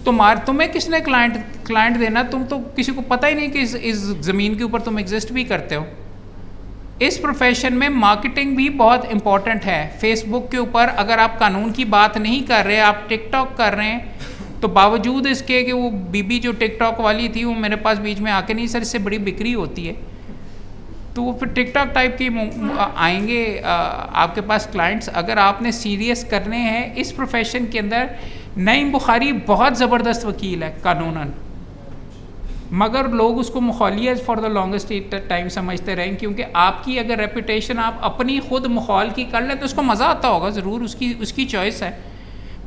Speaker 1: तुम्हार तुम्हें किसने क्लाइंट क्लाइंट देना? तुम तो किसी को पता ही नहीं कि इस, इस ज़मीन के ऊपर तुम एग्जिस्ट भी करते हो। इस प्रोफेशन में मार्केटिंग भी बहुत इंपॉर्टेंट है। फेसबुक के ऊपर अगर आप कानून की बात नहीं कर रहे आप टिकटॉक कर रहे हैं तो बावजूद इसके कि वो बीबी जो टिकटॉक वाली थी वो मेरे पास बीच में आके नहीं सर इससे बड़ी बिक्री होती है। तो वो फिर टिकटॉक टाइप की आएँगे आपके पास क्लाइंट्स अगर आपने सीरियस करने हैं, इस प्रोफेशन के अंदर, नईम बुखारी बहुत ज़बरदस्त वकील है, कानूनन। मगर लोग उसको मखौलियत फॉर द लॉन्गेस्ट टाइम समझते रहें, क्योंकि आपकी अगर रेपुटेशन आप अपनी खुद मखौल की कर लें तो उसको मज़ा आता होगा, ज़रूर उसकी उसकी चॉइस है।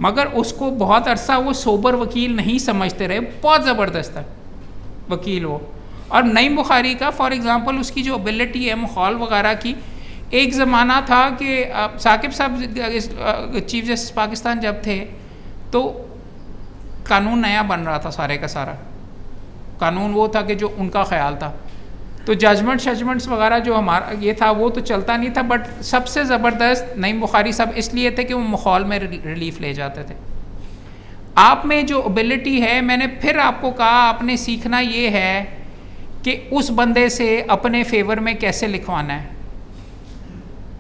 Speaker 1: मगर उसको बहुत अरसा वो सोबर वकील नहीं समझते रहे, बहुत ज़बरदस्त है, वकील वो। और नईम बुखारी का फॉर एग्ज़ाम्पल उसकी जो एबिलिटी है, माहौल वगैरह की, एक ज़माना था कि साकिब साहब चीफ जस्टिस पाकिस्तान जब थे तो कानून नया बन रहा था सारे का सारा। कानून वो था कि जो उनका ख्याल था। तो जजमेंट शजमेंट्स वगैरह जो हमारा, ये था, वो तो चलता नहीं था बट सबसे ज़बरदस्त नईम बुखारी साहब इसलिए थे कि वो माहौल में रिलीफ ले जाते थे। आप में जो एबिलिटी है, मैंने फिर आपको कहा, आपने सीखना ये है कि उस बंदे से अपने फेवर में कैसे लिखवाना है।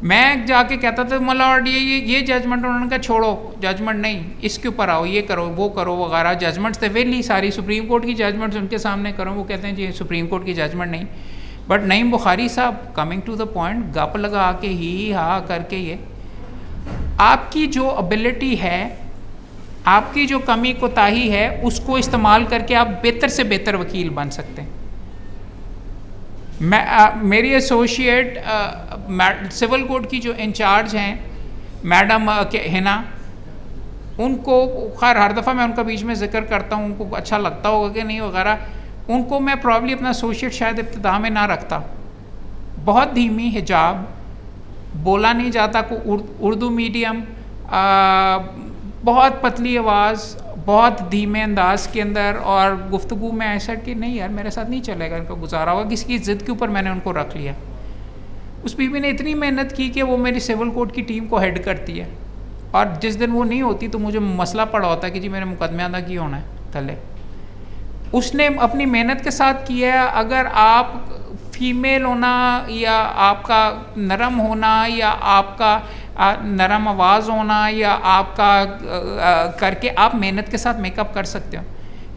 Speaker 1: मैं जाके कहता था मलॉर्ड ये ये ये जजमेंट उन्होंने कहा, छोड़ो जजमेंट नहीं, इसके ऊपर आओ, ये करो, वो करो, वगैरह जजमेंट्स थे वेली सारी, सुप्रीम कोर्ट की जजमेंट्स उनके सामने करो, वो कहते हैं, जी, सुप्रीम कोर्ट की जजमेंट नहीं। But Naeem Bukhari sahab coming to the point गप लगा के ही, हा, करके ये, आपकी जो एबिलिटी है, आपकी जो कमी, कोताही है, उसको इस्तेमाल करके आप बेहतर से बेहतर वकील बन सकते हैं। मैं आ, मेरी एसोशिएट सिविल कोर्ट की जो इंचार्ज हैं मैडम हिना उनको खैर हर दफ़ा मैं उनका बीच में ज़िक्र करता हूँ उनको अच्छा लगता होगा कि नहीं वगैरह उनको मैं प्रॉब्ली अपना एसोशिएट शायद इब्तदा में ना रखता। बहुत धीमी हिजाब बोला नहीं जाता को उर्दू मीडियम आ, बहुत पतली आवाज़ बहुत धीमे अंदाज के अंदर और गुफ्तु में ऐसा कि नहीं यार, मेरे साथ नहीं चलेगा इनका गुजारा होगा। किसी की ज़िद के ऊपर मैंने उनको रख लिया। उस बीवी ने इतनी मेहनत की कि वो मेरी सिविल कोर्ट की टीम को हेड करती है। और जिस दिन वो नहीं होती तो मुझे मसला पड़ा होता है कि जी मेरे मुकदमे अदा की होना है थले। उसने अपनी मेहनत के साथ किया है। अगर आप फीमेल होना या आपका नरम होना या आपका नरम आवाज़ होना या आपका करके आप मेहनत के साथ मेकअप कर सकते हो।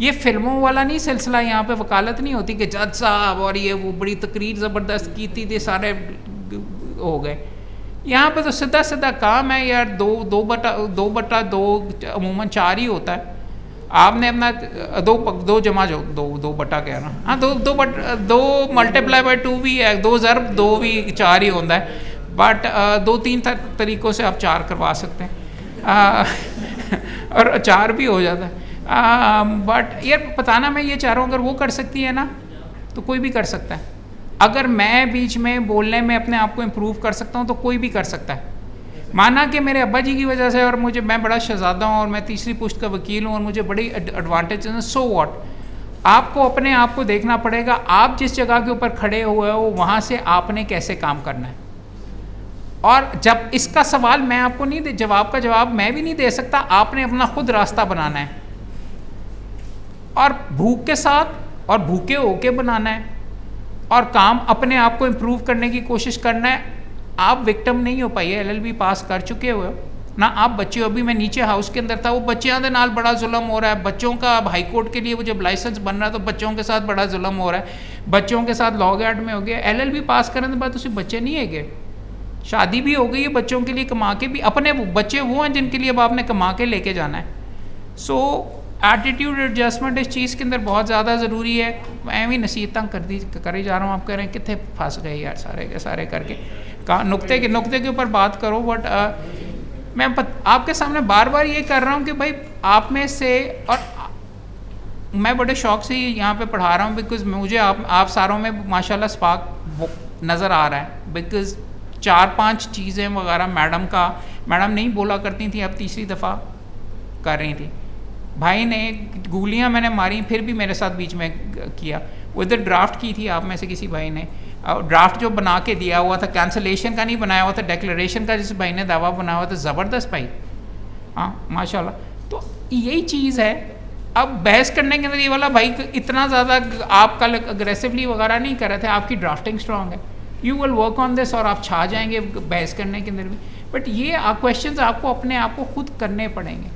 Speaker 1: ये फ़िल्मों वाला नहीं सिलसिला, यहाँ पे वकालत नहीं होती कि जज साहब और ये वो बड़ी तकरीर ज़बरदस्त की थी थे सारे हो गए। यहाँ पे तो सीधा सीधा काम है यार, दो दो बटा दो बटा दो, अमूमन चार ही होता है। आपने अपना, दो दो जमा जो, दो दो बटा कह रहा हाँ। दो दो बट, दो मल्टीप्लाई बाई टू भी है, दो ज़रब, दो भी चार ही होता है। बट uh, दो तीन तरीक़ों से आप चार करवा सकते हैं। और चार भी हो जाता है। बट यार बताना मैं ये चाह रहा हूँ अगर वो कर सकती है ना तो कोई भी कर सकता है। अगर मैं बीच में बोलने में अपने आप को इम्प्रूव कर सकता हूँ तो कोई भी कर सकता है। माना कि मेरे अब्बा जी की वजह से और मुझे मैं बड़ा शहजादा हूँ और मैं तीसरी पुश्त का वकील हूँ और मुझे बड़ी एडवांटेज है सो वॉट आपको अपने आप को देखना पड़ेगा आप जिस जगह के ऊपर खड़े हुए हो वहाँ से आपने कैसे काम करना है। और जब इसका सवाल मैं आपको नहीं दे, जवाब का जवाब मैं भी नहीं दे सकता, आपने अपना खुद रास्ता बनाना है। और भूख के साथ और भूखे होके बनाना है। और काम अपने आप को इम्प्रूव करने की कोशिश करना है। आप विक्टम नहीं हो पाइए एलएलबी पास कर चुके हो। ना आप बच्चे अभी मैं नीचे हाउस के अंदर था, वो बच्चों के नाल बड़ा जुल्म हो रहा है। बच्चों का अब हाई कोर्ट के लिए वो जब लाइसेंस बन रहा है तो बच्चों के साथ बड़ा जुल्म हो रहा है। बच्चों के साथ लॉ गार्ड में हो गया। एलएलबी पास करने के बाद उसे बच्चे नहीं है गए शादी भी हो गई है बच्चों के लिए कमा के भी अपने बच्चे वो हैं जिनके लिए अब आपने कमा के लेके जाना है। सो एटीट्यूड एडजस्टमेंट इस चीज़ के अंदर बहुत ज़्यादा ज़रूरी है। मैं भी नसीहत कर दी करे जा रहा हूँ आप कह रहे हैं कितने फंस गए यार सारे के सारे करके। कहा नुकते के नुकते के ऊपर बात करो बट आ, मैं पत, आपके सामने बार बार ये कर रहा हूँ कि भाई आप में से और मैं बड़े शौक से यहाँ पे पढ़ा रहा हूँ बिकॉज़ मुझे आप आप सारों में माशाल्लाह स्पार्क नज़र आ रहा है बिकॉज़ चार पाँच चीज़ें वगैरह मैडम का, मैडम नहीं बोला करती थी, अब तीसरी दफ़ा कर रही थी। भाई ने गोलियाँ मैंने मारी, फिर भी मेरे साथ बीच में किया। उधर ड्राफ्ट की थी आप में से किसी भाई ने। ड्राफ्ट जो बना के दिया हुआ था कैंसलेशन का नहीं बनाया हुआ था डेक्लेशन का जिस भाई ने दावा बनाया हुआ था, ज़बरदस्त भाई। हाँ माशाल्लाह। तो यही चीज़ है। अब बहस करने के अंदर ये वाला भाई इतना ज़्यादा आप कल अग्रेसिवली वगैरह नहीं कर रहे थे, आपकी ड्राफ्टिंग स्ट्रांग है। You will work on this और आप छा जाएँगे बहस करने के अंदर में बट ये क्वेश्चन आपको अपने आप को खुद करने पड़ेंगे।